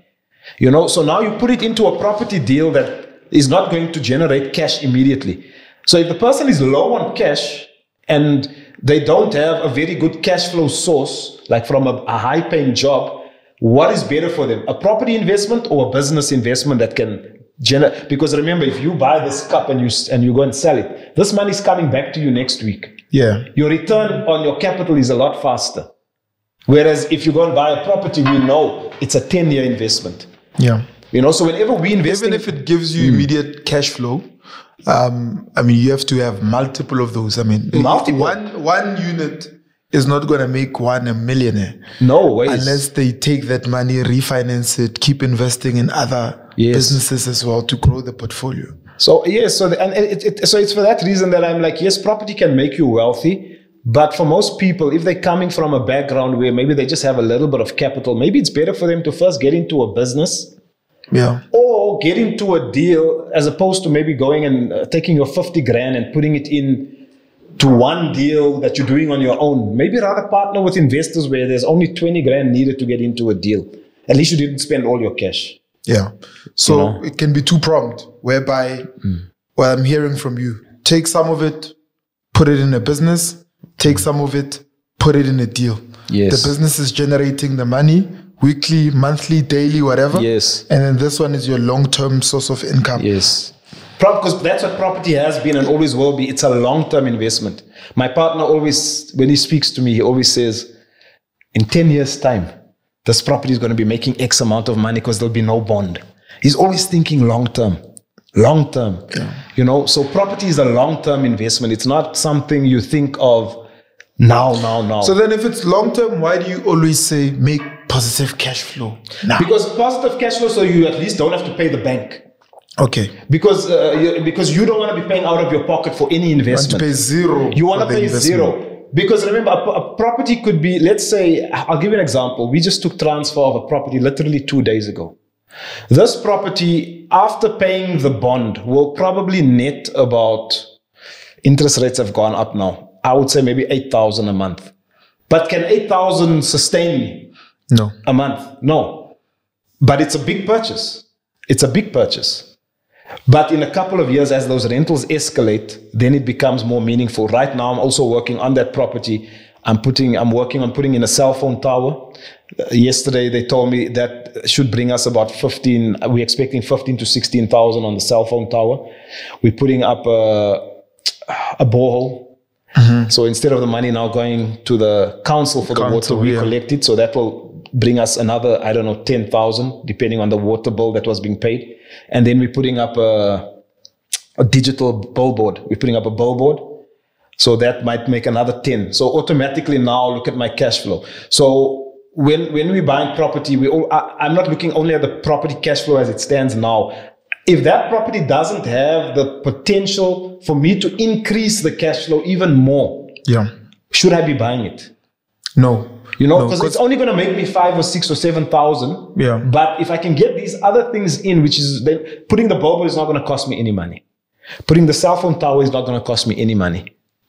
You know, so now you put it into a property deal that is not going to generate cash immediately. So if the person is low on cash and they don't have a very good cash flow source, like from a, a high paying job, what is better for them? A property investment or a business investment that can generate? Because remember, if you buy this cup and you, and you go and sell it, this money is coming back to you next week. yeah, Your return on your capital is a lot faster. Whereas if you go and buy a property, we know it's a 10 year investment. Yeah. You know, so whenever we invest Even if it gives Hmm. you immediate cash flow, um, I mean, you have to have multiple of those. I mean, Multiple. one one unit is not gonna make one a millionaire no ways. unless they take that money, refinance it, keep investing in other Yes. businesses as well to grow the portfolio. So yes, so the, and it, it, so it's for that reason that I'm like, yes, property can make you wealthy, but for most people, if they're coming from a background where maybe they just have a little bit of capital, maybe it's better for them to first get into a business Yeah, or get into a deal as opposed to maybe going and uh, taking your 50 grand and putting it in to one deal that you're doing on your own. Maybe rather partner with investors where there's only 20 grand needed to get into a deal. At least you didn't spend all your cash. yeah. So You know? it can be two pronged, whereby what I'm hearing from you, take some of it, put it in a business, take some of it, put it in a deal. Yes. The business is generating the money weekly, monthly, daily, whatever. Yes. And then this one is your long term source of income. Yes. Because that's what property has been and always will be. It's a long term investment. My partner always, when he speaks to me, he always says, in 10 years' time, this property is going to be making X amount of money because there'll be no bond. He's always thinking long term. Long term. Yeah. You know, so property is a long term investment. It's not something you think of now, now, now. So then, if it's long term, why do you always say make positive cash flow? Now. because positive cash flow, so you at least don't have to pay the bank. Okay. Because, uh, you, because you don't want to be paying out of your pocket for any Want to investment. pay zero. You want to pay investment. zero. Because remember, a, a property could be, let's say, I'll give you an example. We just took transfer of a property literally two days ago. This property, after paying the bond, will probably net about, interest rates have gone up now. I would say maybe 8,000 a month. But can 8,000 sustain me No. a month? No. but it's a big purchase. It's a big purchase. But in a couple of years, as those rentals escalate, then it becomes more meaningful. Right now, I'm also working on that property. I'm putting, I'm working on putting in a cell phone tower. Uh, yesterday, they told me that should bring us about 15. We're expecting 15 to 16,000 on the cell phone tower. We're putting up a, a borehole. Mm-hmm. So instead of the money now going to the council for the Council, water, we yeah. collect it. So that will bring us another, I don't know, 10,000, depending on the water bill that was being paid. And then we're putting up a, a digital billboard. We're putting up a billboard. So that might make another 10. So automatically now look at my cash flow. So when, when we're buying property, we all, I, I'm not looking only at the property cash flow as it stands now. If that property doesn't have the potential for me to increase the cash flow even more, Yeah. should I be buying it? No. You know, No, it's only going to make me five or six or seven thousand. Yeah. But if I can get these other things in, which is then putting the bulb is not going to cost me any money. Putting the cell phone tower is not going to cost me any money.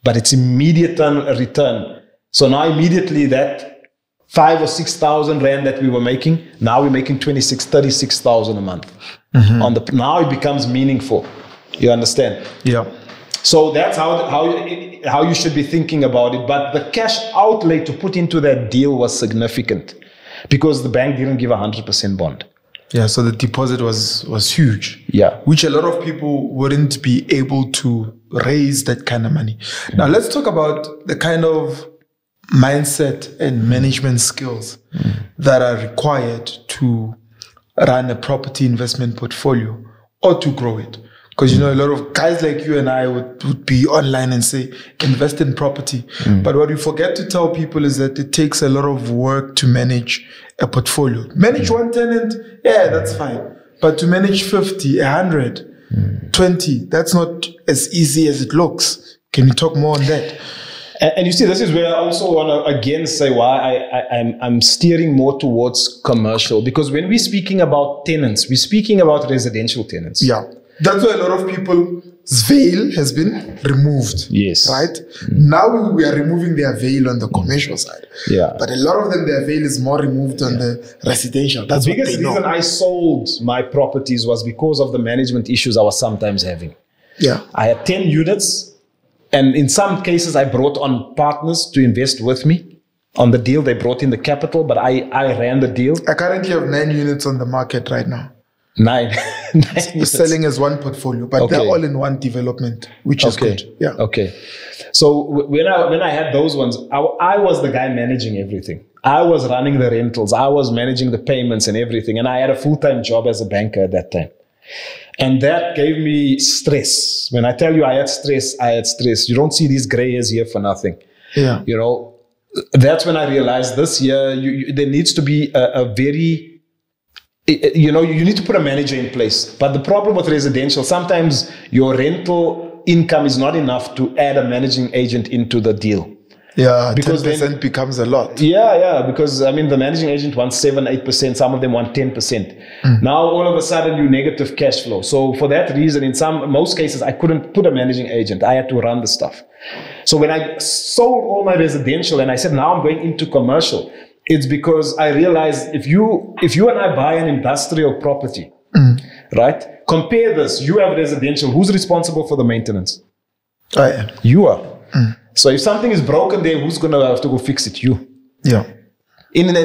But it's immediate turn- return. So now immediately that five or six thousand rand that we were making, now we're making 26, 36,000 a month. Mm-hmm. On the now it becomes meaningful. You understand? Yeah. So that's how how how you should be thinking about it. But the cash outlay to put into that deal was significant because the bank didn't give a hundred percent bond. Yeah. So the deposit was was huge. Yeah. Which a lot of people wouldn't be able to raise that kind of money. Now mm-hmm. let's talk about the kind of mindset and management skills mm. that are required to run a property investment portfolio or to grow it. Because you know, a lot of guys like you and I would, would be online and say, invest in property. Mm. But what we forget to tell people is that it takes a lot of work to manage a portfolio. Manage mm. one tenant, yeah, that's fine. But to manage 50, 100, mm. 20, that's not as easy as it looks. Can you talk more on that? And, and you see, this is where I also want to again say why I, I, I'm, I'm steering more towards commercial because when we're speaking about tenants, we're speaking about residential tenants. Yeah. That's why a lot of people's veil has been removed. Yes. Right? Mm. Now we- are removing their veil on the commercial side. Yeah. But a lot of them, their veil is more removed on the residential. That's The biggest reason I sold my properties was because of the management issues I was sometimes having. yeah. I had 10 units, and in some cases, I brought on partners to invest with me. On the deal, they brought in the capital, but I, I ran the deal. I currently have nine units on the market right now. Nine. nine selling as one portfolio, but they're all in one development, which is Okay. good. Yeah. Okay. So when I when I had those ones, I, I was the guy managing everything. I was running the rentals. I was managing the payments and everything, and I had a full time job as a banker at that time. And that gave me stress. When I tell you I had stress, I had stress. You don't see these gray hairs here for nothing. Yeah. you know that's when i realized this year you, you, there needs to be a, a very you know you need to put a manager in place but the problem with residential sometimes your rental income is not enough to add a managing agent into the deal Yeah. Because 10% then- becomes a lot. yeah, yeah, because I mean, the managing agent wants seven, eight percent. Some of them want ten percent. Hmm. Now, all of a sudden, you negative cash flow. So for that reason, in some most cases, I couldn't put a managing agent. I had to run the stuff. So when I sold all my residential and I said now I'm going into commercial, it's because I realized if you if you and I buy an industrial property, hmm. right? Compare this. You have residential. Who's responsible for the maintenance? I am. You are. Hmm. So if something is broken there, who's going to have to go fix it? You. Yeah. In an,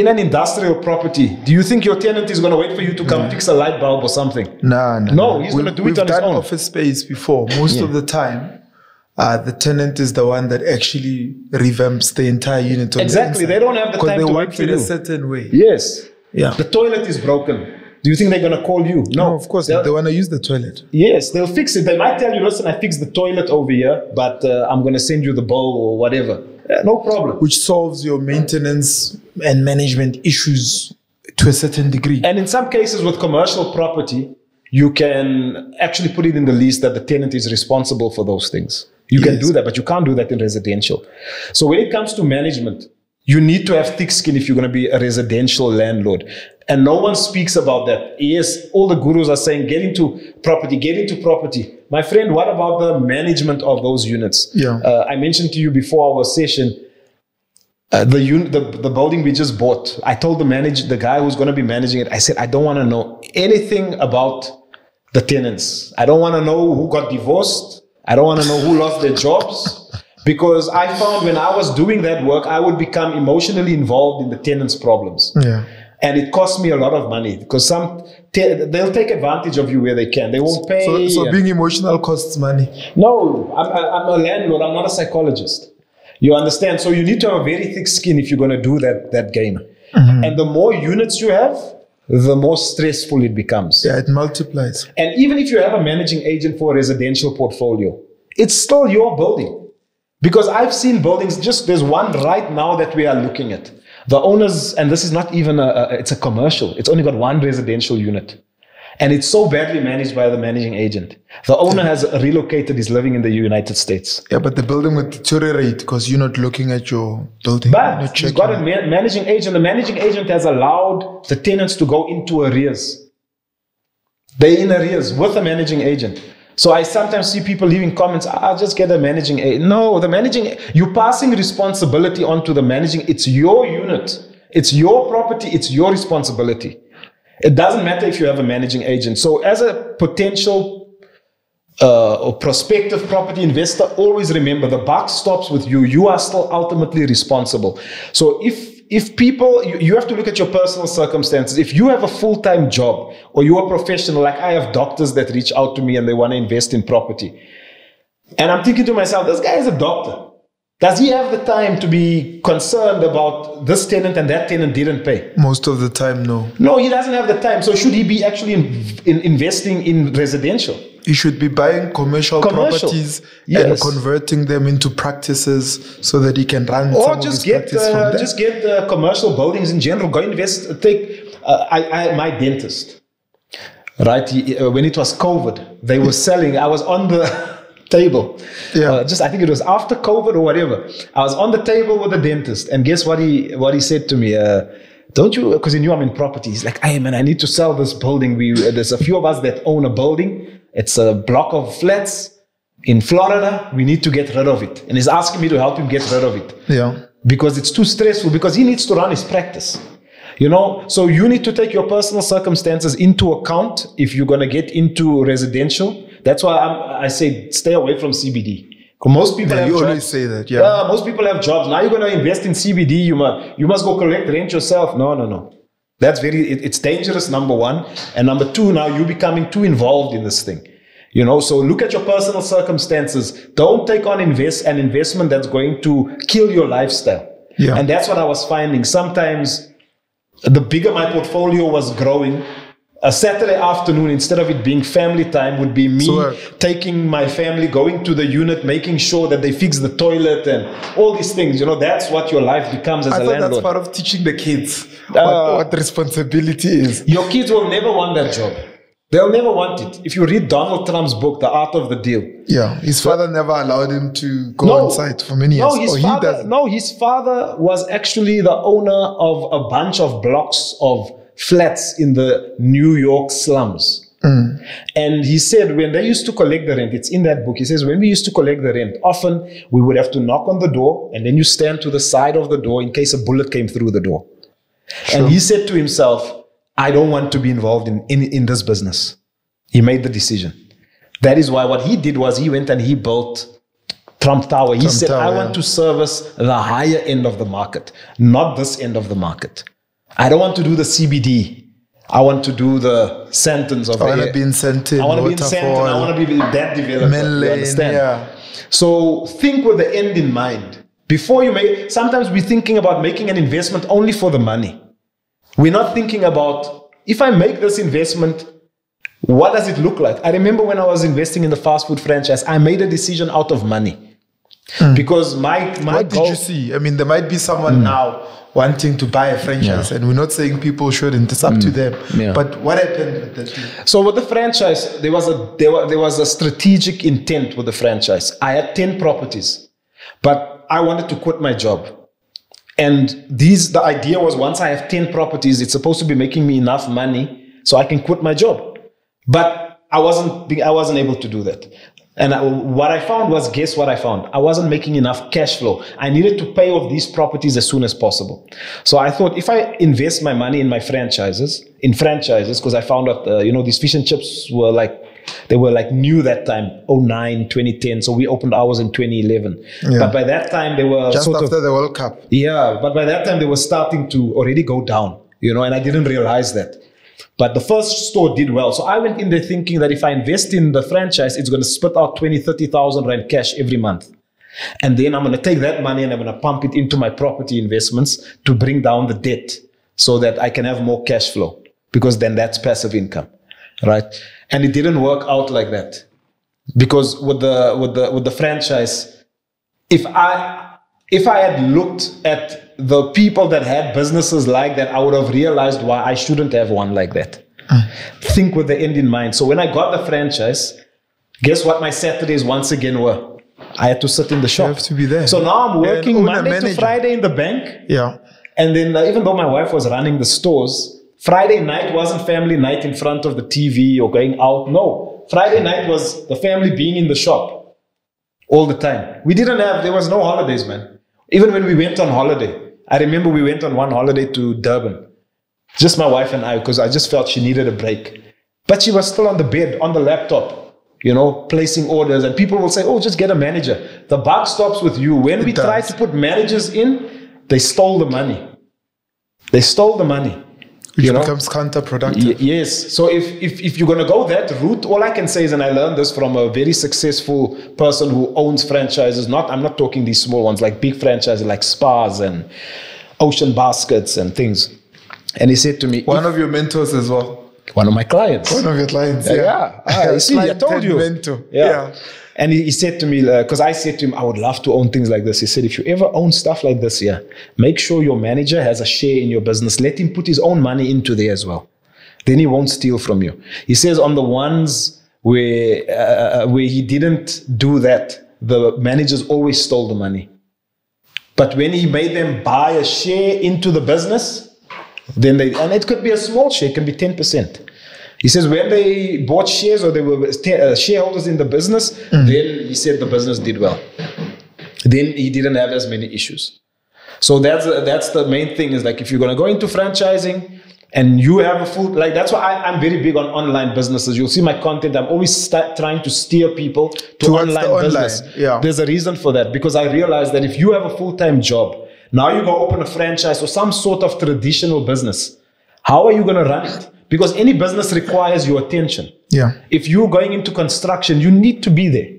in an industrial property, do you think your tenant is going to wait for you to come fix a light bulb or something? No, no. No, he's We've- gonna do it We've on his done own. office space before. Most of the time, uh, the tenant is the one that actually revamps the entire unit. on the Exactly. inside. They don't have the time they to work for in you. a certain way. Yes. Yeah. The toilet is broken. Do you think they're going to call you? No, No, of course They want to use the toilet. Yes, they'll fix it. They might tell you, listen, I fixed the toilet over here, but uh, I'm going to send you the bowl or whatever. Uh, no problem. which solves your maintenance and management issues to a certain degree. And in some cases with commercial property, you can actually put it in the lease that the tenant is responsible for those things. You can do that, but you can't do that in residential. So when it comes to management, you need to have thick skin if you're going to be a residential landlord. And no one speaks about that. Yes, all the gurus are saying get into property, get into property. My friend, what about the management of those units? Yeah. Uh, I mentioned to you before our session, uh, the, un- the the building we just bought. I told the manager, the guy who's going to be managing it. I said, I don't want to know anything about the tenants. I don't want to know who got divorced. I don't want to know who lost their jobs. Because I found when I was doing that work, I would become emotionally involved in the tenants' problems. Yeah. And it cost me a lot of money because some te- they'll take advantage of you where they can. They won't pay. So, so being emotional costs money. no, I'm, I'm a landlord. I'm not a psychologist. You understand? So you need to have a very thick skin if you're going to do that that game. Mm-hmm. And the more units you have, the more stressful it becomes. Yeah, it multiplies. And even if you have a managing agent for a residential portfolio, it's still your building. Because I've seen buildings, just there's one right now that we are looking at. The owners, and this is not even a, a it's a commercial, it's only got one residential unit. And it's so badly managed by the managing agent. The owner has relocated, he's living in the United States. Yeah, but the building would deteriorate because you're not looking at your building. But You're got a ma- managing agent. The managing agent has allowed the tenants to go into arrears. They're in arrears with the managing agent. So I sometimes see people leaving comments, I'll just get a managing agent. No, the managing, you're passing responsibility onto the managing. It's your unit. It's your property. It's your responsibility. It doesn't matter if you have a managing agent. So as a potential uh, or prospective property investor, always remember the buck stops with you. You are still ultimately responsible. So if if people, you, you have to look at your personal circumstances. If you have a full time job or you're a professional, like I have doctors that reach out to me and they want to invest in property, and I'm thinking to myself, this guy is a doctor. Does he have the time to be concerned about this tenant and that tenant didn't pay? Most of the time, no. No, he doesn't have the time. So should he be actually in, in, investing in residential? You should be buying commercial, Commercial. properties and converting them into practices so that he can run or some of just get uh, just get uh, commercial buildings in general. Go invest. Take uh, I, I my dentist. Right, he, uh, when it was COVID, they were selling. I was on the table. Yeah. Uh, just I think it was after COVID or whatever. I was on the table with the dentist, and guess what he what he said to me. Uh, don't you? Because he knew I'm in property. He's like, "Hey man, I need to sell this building. We uh, there's a few of us that own a building. It's a block of flats in Florida. We need to get rid of it." And he's asking me to help him get rid of it yeah. because it's too stressful because he needs to run his practice you know so you need to take your personal circumstances into account if you're going to get into residential that's why I'm, i say stay away from CBD. most people Yeah, have you jobs. always say that, yeah. most people have jobs now you're going to invest in cbd you must you must go collect rent yourself no no no that's very it, it's dangerous number one. And number two now you're becoming too involved in this thing. You know so look at your personal circumstances. Don't take on invest an investment that's going to kill your lifestyle. Yeah. and that's what i was finding. Sometimes the bigger my portfolio was growing a Saturday afternoon, instead of it being family time, would be me So, uh, taking my family, going to the unit, making sure that they fix the toilet and all these things. You know, that's what your life becomes as I a thought that's landlord. part of teaching the kids Uh, what, what the responsibility is. Your kids will never want that job. They'll never want it. If you read Donald Trump's book, The Art of the Deal, Yeah, his father never allowed him to go on site for many years. No, his or father. No, his father was actually the owner of a bunch of blocks of flats in the New York slums. Mm. And he said when they used to collect the rent, it's in that book. He says when we used to collect the rent, often we would have to knock on the door and then you stand to the side of the door in case a bullet came through the door. And he said to himself, I don't want to be involved in, in, in this business. He made the decision. That is why what he did was he went and he built Trump Tower. He Trump said, Tower, I yeah. want to service the higher end of the market, not this end of the market. I don't want to do the CBD. I want to do the sentence of I want to be in I want to be in. I want to be that developer. You understand? yeah. So think with the end in mind. Before you make, sometimes we're thinking about making an investment only for the money. We're not thinking about if I make this investment, what does it look like? I remember when I was investing in the fast food franchise, I made a decision out of money. Mm. Because my, my What did you see? I mean, there might be someone mm. now wanting to buy a franchise, and we're not saying people shouldn't. It's up to mm. them. Yeah. But what happened with the deal? So with the franchise, there was a there, wa- there was a strategic intent with the franchise. I had 10 properties, but I wanted to quit my job. And these the idea was once I have 10 properties, it's supposed to be making me enough money so I can quit my job. But I wasn't I wasn't able to do that. And I, what I found was, guess what I found? I wasn't making enough cash flow. I needed to pay off these properties as soon as possible. So I thought if I invest my money in my franchises, in franchises, because I found out, uh, you know, these fish and chips were like, they were like new that time, 09, 2010. So we opened ours in 2011. Yeah. But by that time, they were Just after of, the World Cup. yeah, but by that time, they were starting to already go down, you know, and I didn't realize that. But the first store did well. So I went in there thinking that if I invest in the franchise, it's going to spit out 20, 30,000 Rand cash every month. And then I'm going to take that money and I'm going to pump it into my property investments to bring down the debt so that I can have more cash flow because then that's passive income, right? And it didn't work out like that because with the, with the, with the franchise, if I, if I had looked at the people that had businesses like that, I would have realized why I shouldn't have one like that. Think with the end in mind. So when I got the franchise, guess what my Saturdays once again were? I had to sit in the shop. have to be there. So now I'm working Monday to. Friday in the bank. Yeah. And then uh, even though my wife was running the stores, Friday night wasn't family night in front of the TV or going out. No. Friday night was the family being in the shop all the time. We didn't have, there was no holidays, man. Even when we went on holiday, I remember we went on one holiday to Durban. Just my wife and I, because I just felt she needed a break. But she was still on the bed, on the laptop, you know, placing orders. And people will say, oh, just get a manager. The buck stops with you. When we does. tried to put managers in, they stole the money. They stole the money. Which you know? becomes counterproductive. Y- yes. So if, if, if you're going to go that route, all I can say is, and I learned this from a very successful person who owns franchises, not, I'm not talking these small ones, like big franchises like Spurs and Ocean Baskets and things. And he said to me, One of your mentors as well. one of my clients. One of your clients. Yeah, Yeah. yeah. Ah, you see, I told you. Mentor. Yeah. yeah. And he, he said to me, because I said to him, I would love to own things like this. He said, if you ever own stuff like this, yeah, make sure your manager has a share in your business. Let him put his own money into there as well. Then he won't steal from you. He says on the ones where uh, where he didn't do that, the managers always stole the money. But when he made them buy a share into the business, then they and it could be a small share, it can be ten percent. He says when they bought shares or they were uh, shareholders in the business, then he said the business did well. Then he didn't have as many issues. So that's that's the main thing is like if you're gonna go into franchising and you have a full like that's why I, I'm very big on online businesses. You'll see my content. I'm always trying to steer people to Towards online, the online, business. yeah. There's a reason for that because I realize that if you have a full time job, now you go open a franchise or some sort of traditional business. How are you gonna run it? Because any business requires your attention. Yeah. If you're going into construction, you need to be there.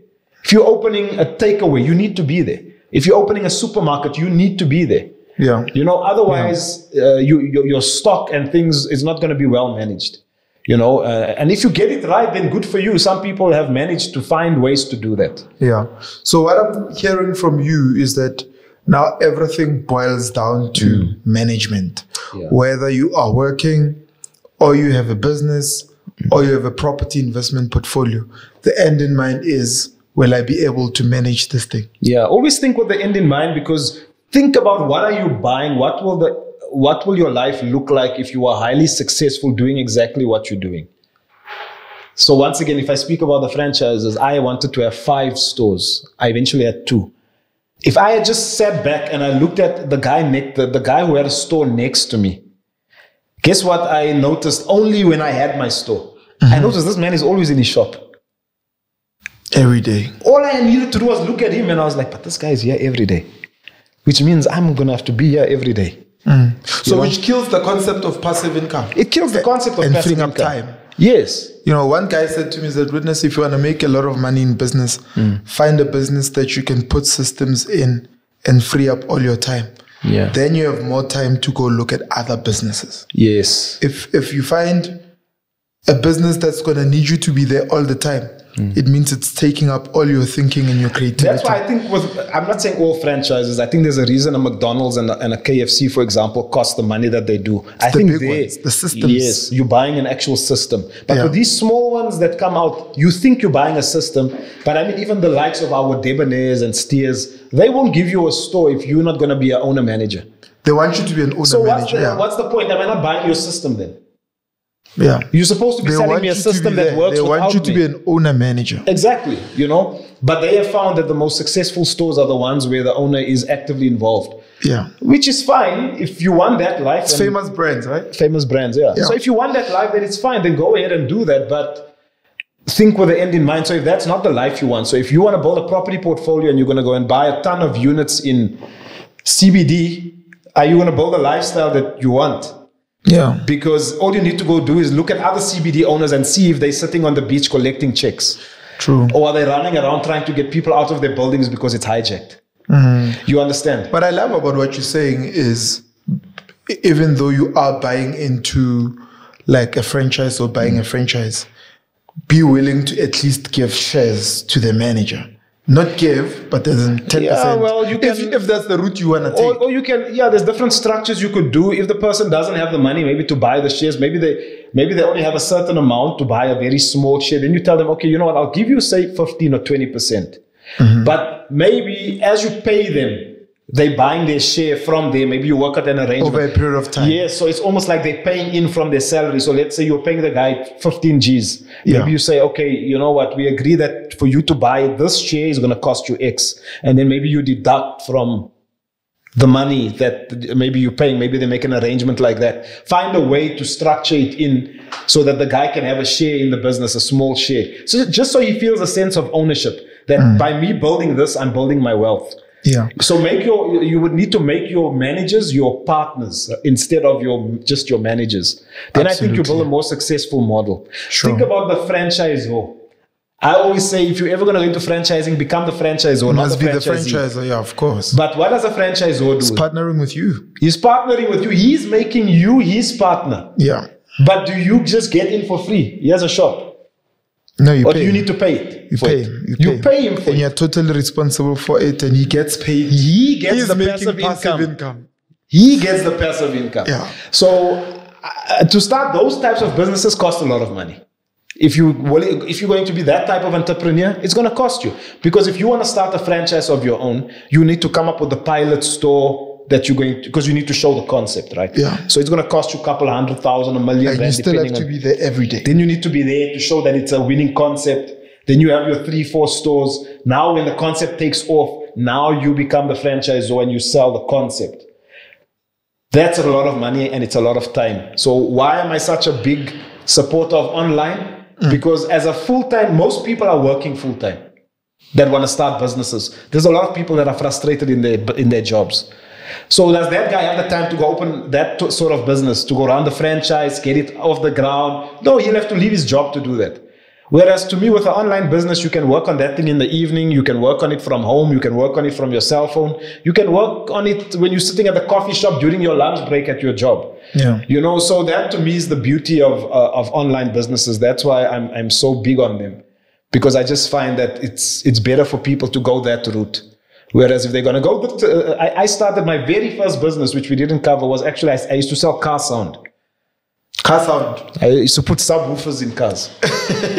If you're opening a takeaway, you need to be there. If you're opening a supermarket, you need to be there. Yeah. You know, otherwise, uh, you, your, your stock and things is not going to be well managed. You know, uh, and if you get it right, then good for you. Some people have managed to find ways to do that. Yeah. So what I'm hearing from you is that now everything boils down to management. Yeah. Whether you are working or you have a business or you have a property investment portfolio, the end in mind is will I be able to manage this thing? Yeah, always think with the end in mind because think about what are you buying? What will the what will your life look like if you are highly successful doing exactly what you're doing? So once again, if I speak about the franchises, I wanted to have five stores. I eventually had two. If I had just sat back and I looked at the guy next, the, the guy who had a store next to me, guess what I noticed only when I had my store? I mm-hmm. noticed this man is always in his shop Every day. all I needed to do was look at him and I was like, but this guy is here every day. Which means I'm gonna have to be here every day. Mm. So which kills the concept of passive income. It kills the concept of And passive freeing up income. time. Yes. You know, one guy said to me that witness, if you want to make a lot of money in business, mm. find a business that you can put systems in and free up all your time. Yeah. Then you have more time to go look at other businesses. Yes. If if you find a business that's gonna need you to be there all the time, Mm. it means it's taking up all your thinking and your creativity. That's why I think with I'm not saying all franchises. I think there's a reason a McDonald's and a, and a KFC, for example, cost the money that they do. I the think big they, ones, the systems. Yes, you're buying an actual system. But Yeah. with these small ones that come out, you think you're buying a system. But I mean, even the likes of our Debonairs and Steers, they won't give you a store if you're not going to be an owner manager. They want you to be an owner So what's manager. the, yeah. what's the point? Am I not buying your system then? Yeah. You're supposed to be They selling me a you to be system that works They want you to me. be an owner manager. Exactly, you know. But they have found that the most successful stores are the ones where the owner is actively involved, Yeah. which is fine if you want that life. It's Famous Brands, right? Famous Brands, yeah. Yeah. So if you want that life, then it's fine. Then go ahead and do that. But think with the end in mind. So if that's not the life you want, so if you want to build a property portfolio and you're going to go and buy a ton of units in CBD, are you going to build a lifestyle that you want? Yeah. Because all you need to go do is look at other CBD owners and see if they're sitting on the beach collecting checks. True. Or are they running around trying to get people out of their buildings because it's hijacked? Mm-hmm. You understand? What I love about what you're saying is even though you are buying into like a franchise or buying mm. a franchise, be willing to at least give shares to the manager. Not give, but there's 10%. Yeah, well, you if, can- if that's the route you want to take. or you can, yeah, there's different structures you could do. If the person doesn't have the money, maybe to buy the shares, maybe they maybe they only have a certain amount to buy a very small share. Then you tell them, okay, you know what, I'll give you say 15 or 20 percent. Mm-hmm. But maybe as you pay them, they buying their share from there. Maybe you work out an arrangement. over a period of time. Yes, so it's almost like they're paying in from their salary. So let's say you're paying the guy 15 G's. Yeah. Maybe you say, okay, you know what, we agree that for you to buy this share is going to cost you X. And then maybe you deduct from the money that maybe you're paying. Maybe they make an arrangement like that. Find a way to structure it in so that the guy can have a share in the business, a small share. So just so he feels a sense of ownership that mm. by me building this, I'm building my wealth. Yeah. So make your you would need to make your managers your partners uh, instead of your just your managers. Then I think you build a more successful model. Sure. Think about the franchisor. I always say if you're ever going to go into franchising, become the franchisor, not Must the be the franchisor, yeah, of course. But what does a franchisor do? He's partnering with you. He's partnering with you. He's making you his partner. Yeah. But do you just get in for free? He has a shop. No, you Or pay. do you need to pay it? you pay. it? You, You pay him for and it. you're totally responsible for it, and he gets paid. He gets He's the passive, passive income. income. He gets the passive income. Yeah. So uh, to start those types of businesses cost a lot of money. If you will- if you're going to be that type of entrepreneur, it's going to cost you because if you want to start a franchise of your own, you need to come up with a pilot store that you're going to because you need to show the concept, right? Yeah. So it's going to cost you a couple hundred thousand, a million And you still have to on be there every day. then you need to be there to show that it's a winning concept. Then you have your three, four stores. Now, when the concept takes off, now you become the franchisor and you sell the concept. That's a lot of money and it's a lot of time. So, why am I such a big supporter of online? Mm. Because as a full time, most people are working full time that want to start businesses. There's a lot of people that are frustrated in their in their jobs. So does that guy have the time to go open that to- sort of business, to go run the franchise, get it off the ground? No, he'll have to leave his job to do that. Whereas to me, with an online business, you can work on that thing in the evening. You can work on it from home. You can work on it from your cell phone. You can work on it when you're sitting at the coffee shop during your lunch break at your job. Yeah. You know, so that to me is the beauty of uh, of online businesses. That's why I'm I'm so big on them because I just find that it's it's better for people to go that route. Whereas if they're gonna go, the, uh, I, I started my very first business, which we didn't cover, was actually I, I used to sell car sound. Car sound. I used to put subwoofers in cars.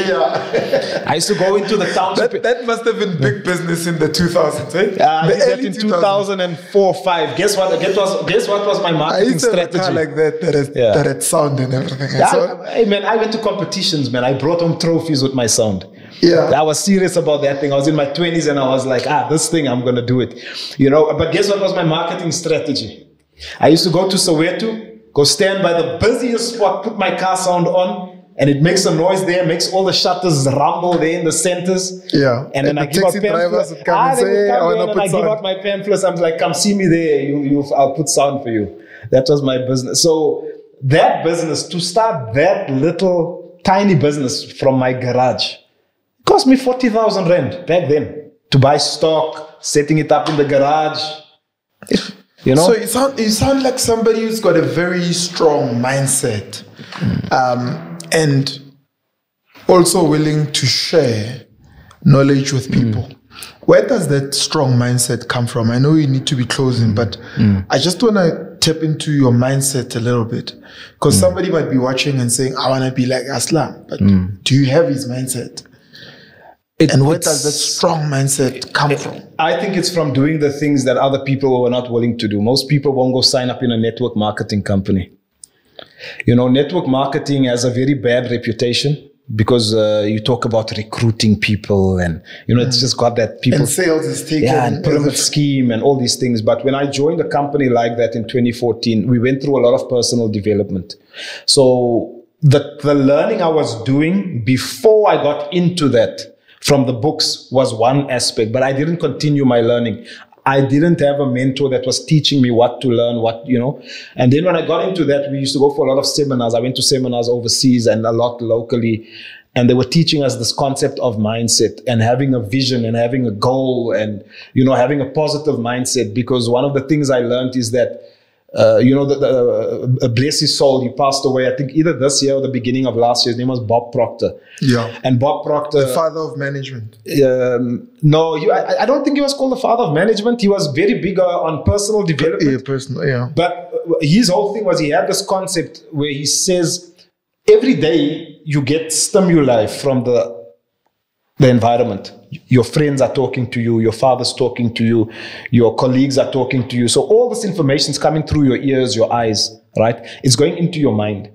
yeah. I used to go into the township. That, that must have been big business in the 2000s, eh? Uh, the that in 2004 5. Guess what? Guess what, guess what was my I used to have a strategy? car like that that had, Yeah. that had sound and everything. Yeah, hey man, I went to competitions, man. I brought home trophies with my sound. Yeah. I was serious about that thing. I was in my 20s and I was like, ah, this thing, I'm going to do it. You know, but guess what was my marketing strategy? I used to go to Soweto, go stand by the busiest spot, put my car sound on, and it makes a noise there, makes all the shutters rumble there in the centers. Yeah. And then And I the give out taxi drivers pamphlets. come Ah, and say, come I, and I give out my pamphlets. I'm like, come see me there. You, you, I'll put sound for you. That was my business. So that business, to start that little tiny business from my garage, cost me 40,000 rand back then to buy stock, setting it up in the garage. You know? So you sound you sound like somebody who's got a very strong mindset, um, and also willing to share knowledge with mm. people. Where does that strong mindset come from? I know you need to be closing, but mm. I just want to tap into your mindset a little bit because mm. somebody might be watching and saying, "I want to be like Aslam," but do you have his mindset? It- And where does that strong mindset come from? I think it's from doing the things that other people were not willing to do. Most people won't go sign up in a network marketing company. You know, network marketing has a very bad reputation because uh, you talk about recruiting people and you know it's just got that people And sales is taken. yeah, and pyramid scheme and all these things. But when I joined a company like that in 2014, we went through a lot of personal development. So the, the learning I was doing before I got into that from the books was one aspect, but I didn't continue my learning. I didn't have a mentor that was teaching me what to learn, what, you know. And then when I got into that, we used to go for a lot of seminars. I went to seminars overseas and a lot locally. And they were teaching us this concept of mindset and having a vision and having a goal and, you know, having a positive mindset. Because one of the things I learned is that, uh, you know, the, the, uh, bless his soul, he passed away, I think either this year or the beginning of last year. His name was Bob Proctor. Yeah. And Bob Proctor. The father of management. Um, no, you, I, I don't think he was called the father of management. He was very big uh, on personal development. Yeah, personal. Yeah. But uh, his whole thing was he had this concept where he says every day you get stimuli from the the environment. Your friends are talking to you, your father's talking to you, your colleagues are talking to you. So all this information is coming through your ears, your eyes, right? It's going into your mind.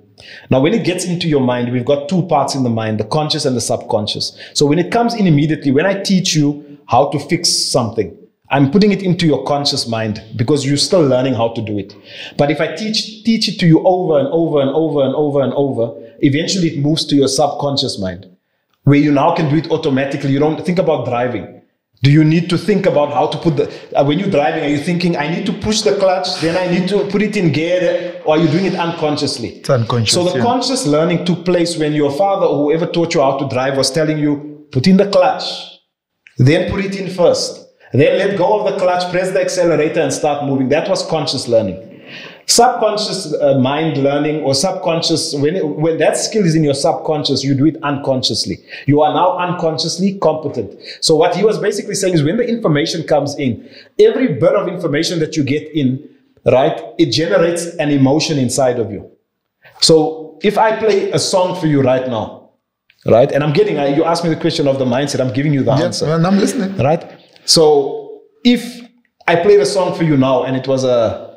Now, when it gets into your mind, we've got two parts in the mind, the conscious and the subconscious. So when it comes in immediately, when I teach you how to fix something, I'm putting it into your conscious mind because you're still learning how to do it. But if I teach teach it to you over and over and over and over and over, eventually it moves to your subconscious mind, where you now can do it automatically. You don't think about driving. Do you need to think about how to put the uh, when you're driving? Are you thinking I need to push the clutch, then I need to put it in gear, or are you doing it unconsciously? It's unconscious. So the yeah. conscious learning took place when your father or whoever taught you how to drive was telling you, put in the clutch, then put it in first, then let go of the clutch, press the accelerator and start moving. That was conscious learning. Subconscious uh, mind learning or subconscious, when, it, when that skill is in your subconscious, you do it unconsciously. You are now unconsciously competent. So what he was basically saying is when the information comes in, every bit of information that you get in, right, it generates an emotion inside of you. So if I play a song for you right now, right, and I'm getting, uh, you asked me the question of the mindset, I'm giving you the Yeah, answer, and I'm listening. right? So if I played a song for you now and it was a,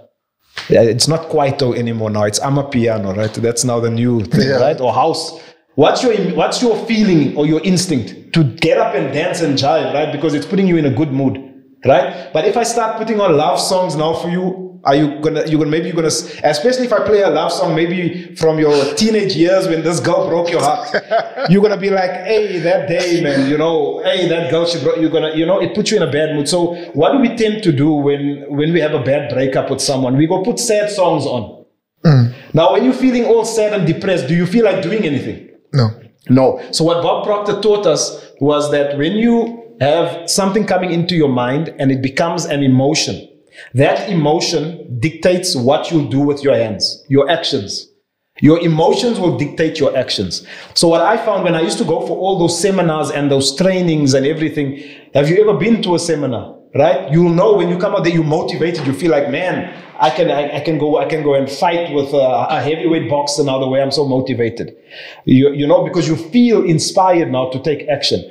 it's not quite kwaito anymore now, it's amapiano, right? That's now the new thing, Yeah. right? Or house. What's your what's your feeling or your instinct to get up and dance and jive, right? Because it's putting you in a good mood, right? But if I start putting on love songs now for you, are you gonna you gonna maybe you're gonna especially if I play a love song maybe from your teenage years when this girl broke your heart, you're gonna be like, hey, that day, man, you know, hey, that girl she broke. You're gonna, you know, it puts you in a bad mood. So what do we tend to do when when we have a bad breakup with someone? We go put sad songs on. Mm. Now, when you're feeling all sad and depressed, do you feel like doing anything? No. No. So what Bob Proctor taught us was that when you have something coming into your mind and it becomes an emotion, that emotion dictates what you'll do with your hands, your actions. Your emotions will dictate your actions. So what I found when I used to go for all those seminars and those trainings and everything, have you ever been to a seminar? Right? You'll know when you come out there, you're motivated. You feel like, man, I can, I, I can go, I can go and fight with a, a heavyweight boxer now. The way I'm so motivated, you, you know, because you feel inspired now to take action.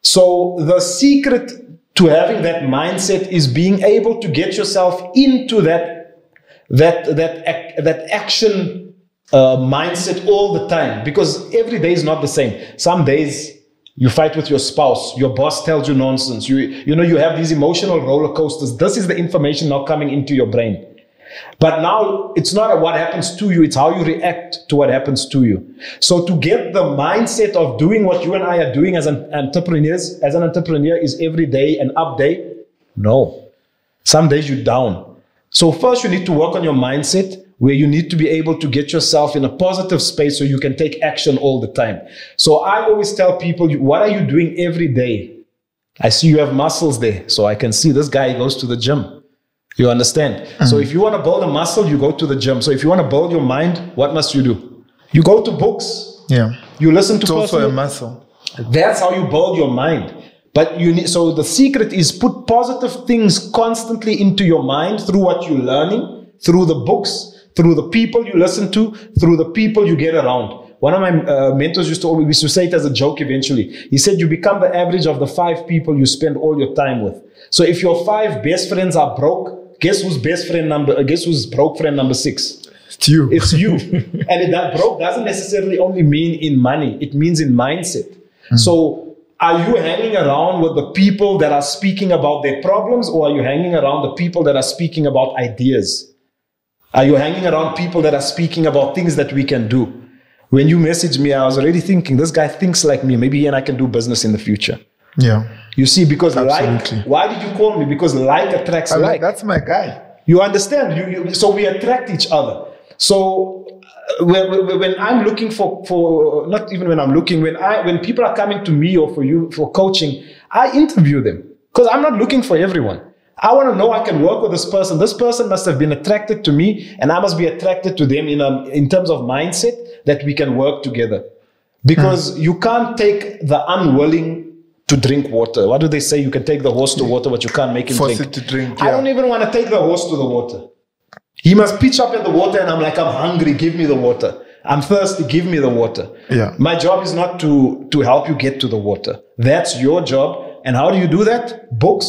So the secret to having that mindset is being able to get yourself into that that that that action uh, mindset all the time because every day is not the same. Some days you fight with your spouse, your boss tells you nonsense. You you know you have these emotional roller coasters. This is the information now coming into your brain. But now it's not what happens to you, it's how you react to what happens to you. So to get the mindset of doing what you and I are doing as an entrepreneurs, as an entrepreneur is every day an up day? No. Some days you're down. So first you need to work on your mindset where you need to be able to get yourself in a positive space so you can take action all the time. So I always tell people, what are you doing every day? I see you have muscles there. So I can see this guy goes to the gym. You understand? So if you want to build a muscle, you go to the gym. So if you want to build your mind, what must you do? You go to books. Yeah. You listen to It's also personal- a muscle. that's how you build your mind. But you need, so the secret is put positive things constantly into your mind through what you're learning, through the books, through the people you listen to, through the people you get around. One of my uh, mentors used to always used to say it as a joke eventually. He said, You become the average of the five people you spend all your time with. So if your five best friends are broke, guess who's best friend number, uh, guess who's broke friend number six? It's you. It's you. and that broke doesn't necessarily only mean in money, it means in mindset. So, are you hanging around with the people that are speaking about their problems, or are you hanging around the people that are speaking about ideas? Are you hanging around people that are speaking about things that we can do? When you messaged me, I was already thinking, this guy thinks like me. Maybe he and I can do business in the future. Yeah. You see, because Absolutely. like, why did you call me? Because like attracts I'm like. like, that's my guy. You understand? You, you, so we attract each other. So uh, when, when- I'm looking for, for not even when I'm looking, when I when people are coming to me or for you for coaching, I interview them because I'm not looking for everyone. I want to know I can work with this person. This person must have been attracted to me, and I must be attracted to them in a, in terms of mindset that we can work together. Because you can't take the unwilling to drink water. What do they say? You can take the horse to water, but you can't make him Force drink. it to drink. I don't even want to take the horse to the water. He must pitch up at the water, and I'm like, I'm hungry. Give me the water. I'm thirsty. Give me the water. Yeah. My job is not to to help you get to the water. That's your job. And how do you do that? Books,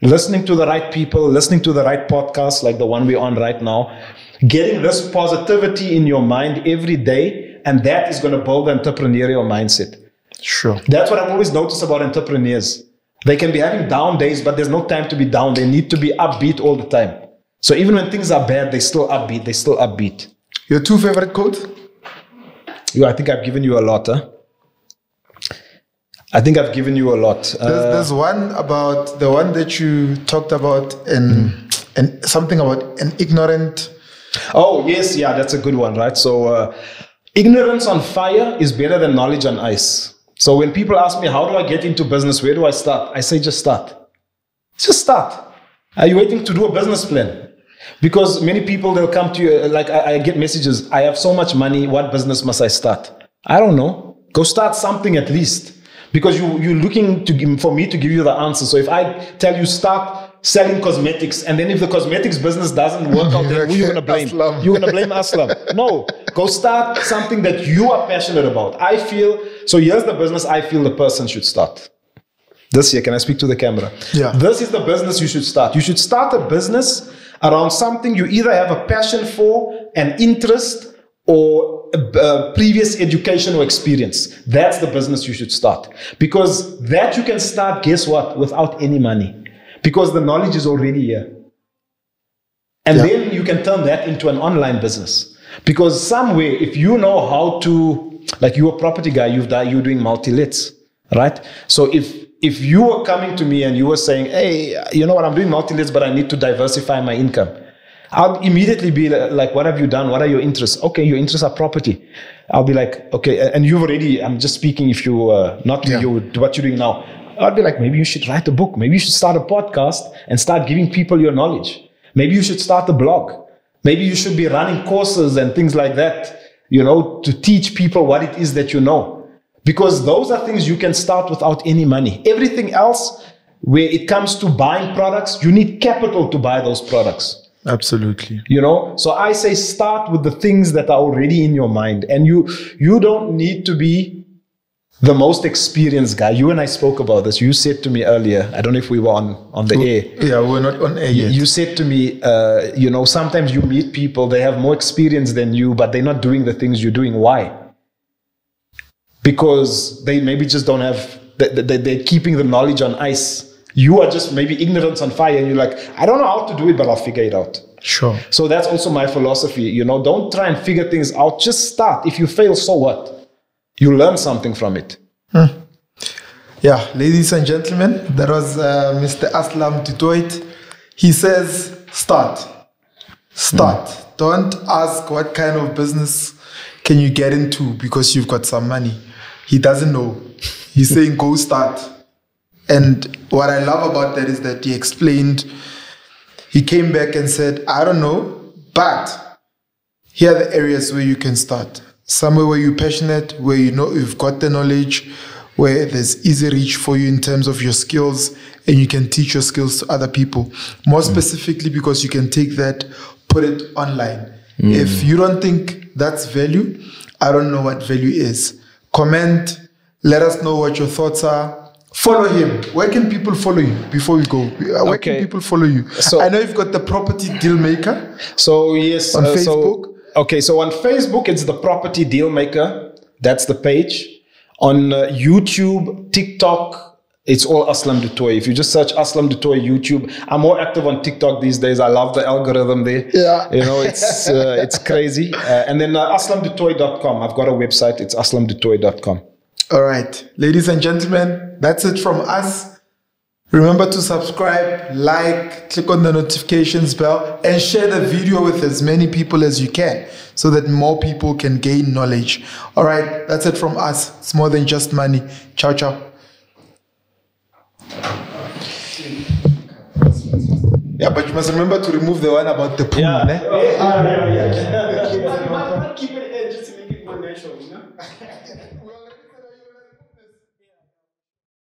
listening to the right people, listening to the right podcasts like the one we're on right now, getting this positivity in your mind every day, and that is going to build an entrepreneurial mindset. Sure. That's what I've always noticed about entrepreneurs. They can be having down days, but there's no time to be down. They need to be upbeat all the time. So even when things are bad, they still upbeat. They still upbeat. Your two favorite quotes? You, I think I've given you a lot, huh? I think I've given you a lot. There's, Uh, there's one about the one that you talked about and and something about an ignorant. oh, yes, yeah, that's a good one, right? So, uh, ignorance on fire is better than knowledge on ice. So, when people ask me, how do I get into business? Where do I start? I say, just start. Just start. Are you waiting to do a business plan? Because many people they'll come to you uh, like I, I get messages. I have so much money. What business must I start? I don't know. Go start something at least. Because you you're looking to for me to give you the answer. So if I tell you start selling cosmetics, and then if the cosmetics business doesn't work out, then who you gonna blame? Aslam. You're gonna blame Aslam. No, go start something that you are passionate about. I feel so. Here's the business I feel the person should start. This year, can I speak to the camera? Yeah. This is the business you should start. You should start a business around something you either have a passion for, an interest, or previous education or experience. That's the business you should start. Because that you can start, guess what, without any money. Because the knowledge is already here. And Yeah. then you can turn that into an online business. Because somewhere, if you know how to, like you're a property guy, you've done, you're doing multi-lets, right? So if if you were coming to me and you were saying, hey, you know what, I'm doing multi-lets, but I need to diversify my income. I'll immediately be like, what have you done? What are your interests? Okay, your interests are property. I'll be like, okay, and you've already, I'm just speaking if you, uh, not Yeah. you, what you're doing now. I'd be like, maybe you should write a book. Maybe you should start a podcast and start giving people your knowledge. Maybe you should start a blog. Maybe you should be running courses and things like that, you know, to teach people what it is that you know. Because those are things you can start without any money. Everything else, where it comes to buying products, you need capital to buy those products Absolutely. you know so i say start with the things that are already in your mind and you you don't need to be the most experienced guy you and i spoke about this you said to me earlier i don't know if we were on on the air Yeah, we're not on air yet. you said to me uh, you know sometimes you meet people they have more experience than you but they're not doing the things you're doing why because they maybe just don't have they, they, they're keeping the knowledge on ice you are just maybe ignorance on fire and you're like i don't know how to do it but i'll figure it out Sure. so that's also my philosophy. You know, don't try and figure things out. Just start. If you fail, so what? You learn something from it. Yeah, ladies and gentlemen, that was uh, Mr. Aslam Du Toit. He says, start. Start. Don't ask what kind of business can you get into because you've got some money. He doesn't know. He's saying, go start. And what I love about that is that he explained, he came back and said, I don't know, but here are the areas where you can start. Somewhere where you're passionate, where you know you've got the knowledge, where there's easy reach for you in terms of your skills, and you can teach your skills to other people. More specifically, because you can take that, put it online. If you don't think that's value, I don't know what value is. Comment, let us know what your thoughts are. follow him. Where can people follow you before we go? Where Okay. can people follow you? So- I know you've got the property deal maker. So yes, On uh, so- Facebook? Okay, so on Facebook it's the Property Deal Maker. That's the page. On uh, YouTube, TikTok, it's all Aslam Du Toit. If you just search Aslam Du Toit YouTube, I'm more active on TikTok these days. I love the algorithm there. Yeah. you know it's uh, it's crazy. Uh, and then uh, aslamdutoit.com. I've got a website. It's aslamdutoit.com. All right, ladies and gentlemen, that's it from us. Remember to subscribe, like, click on the notifications bell, and share the video with as many people as you can so that more people can gain knowledge. All right, that's it from us. It's more than just money. Ciao, ciao. Yeah, but you must remember to remove the one about the pool. Yeah. ne? yeah, yeah, yeah.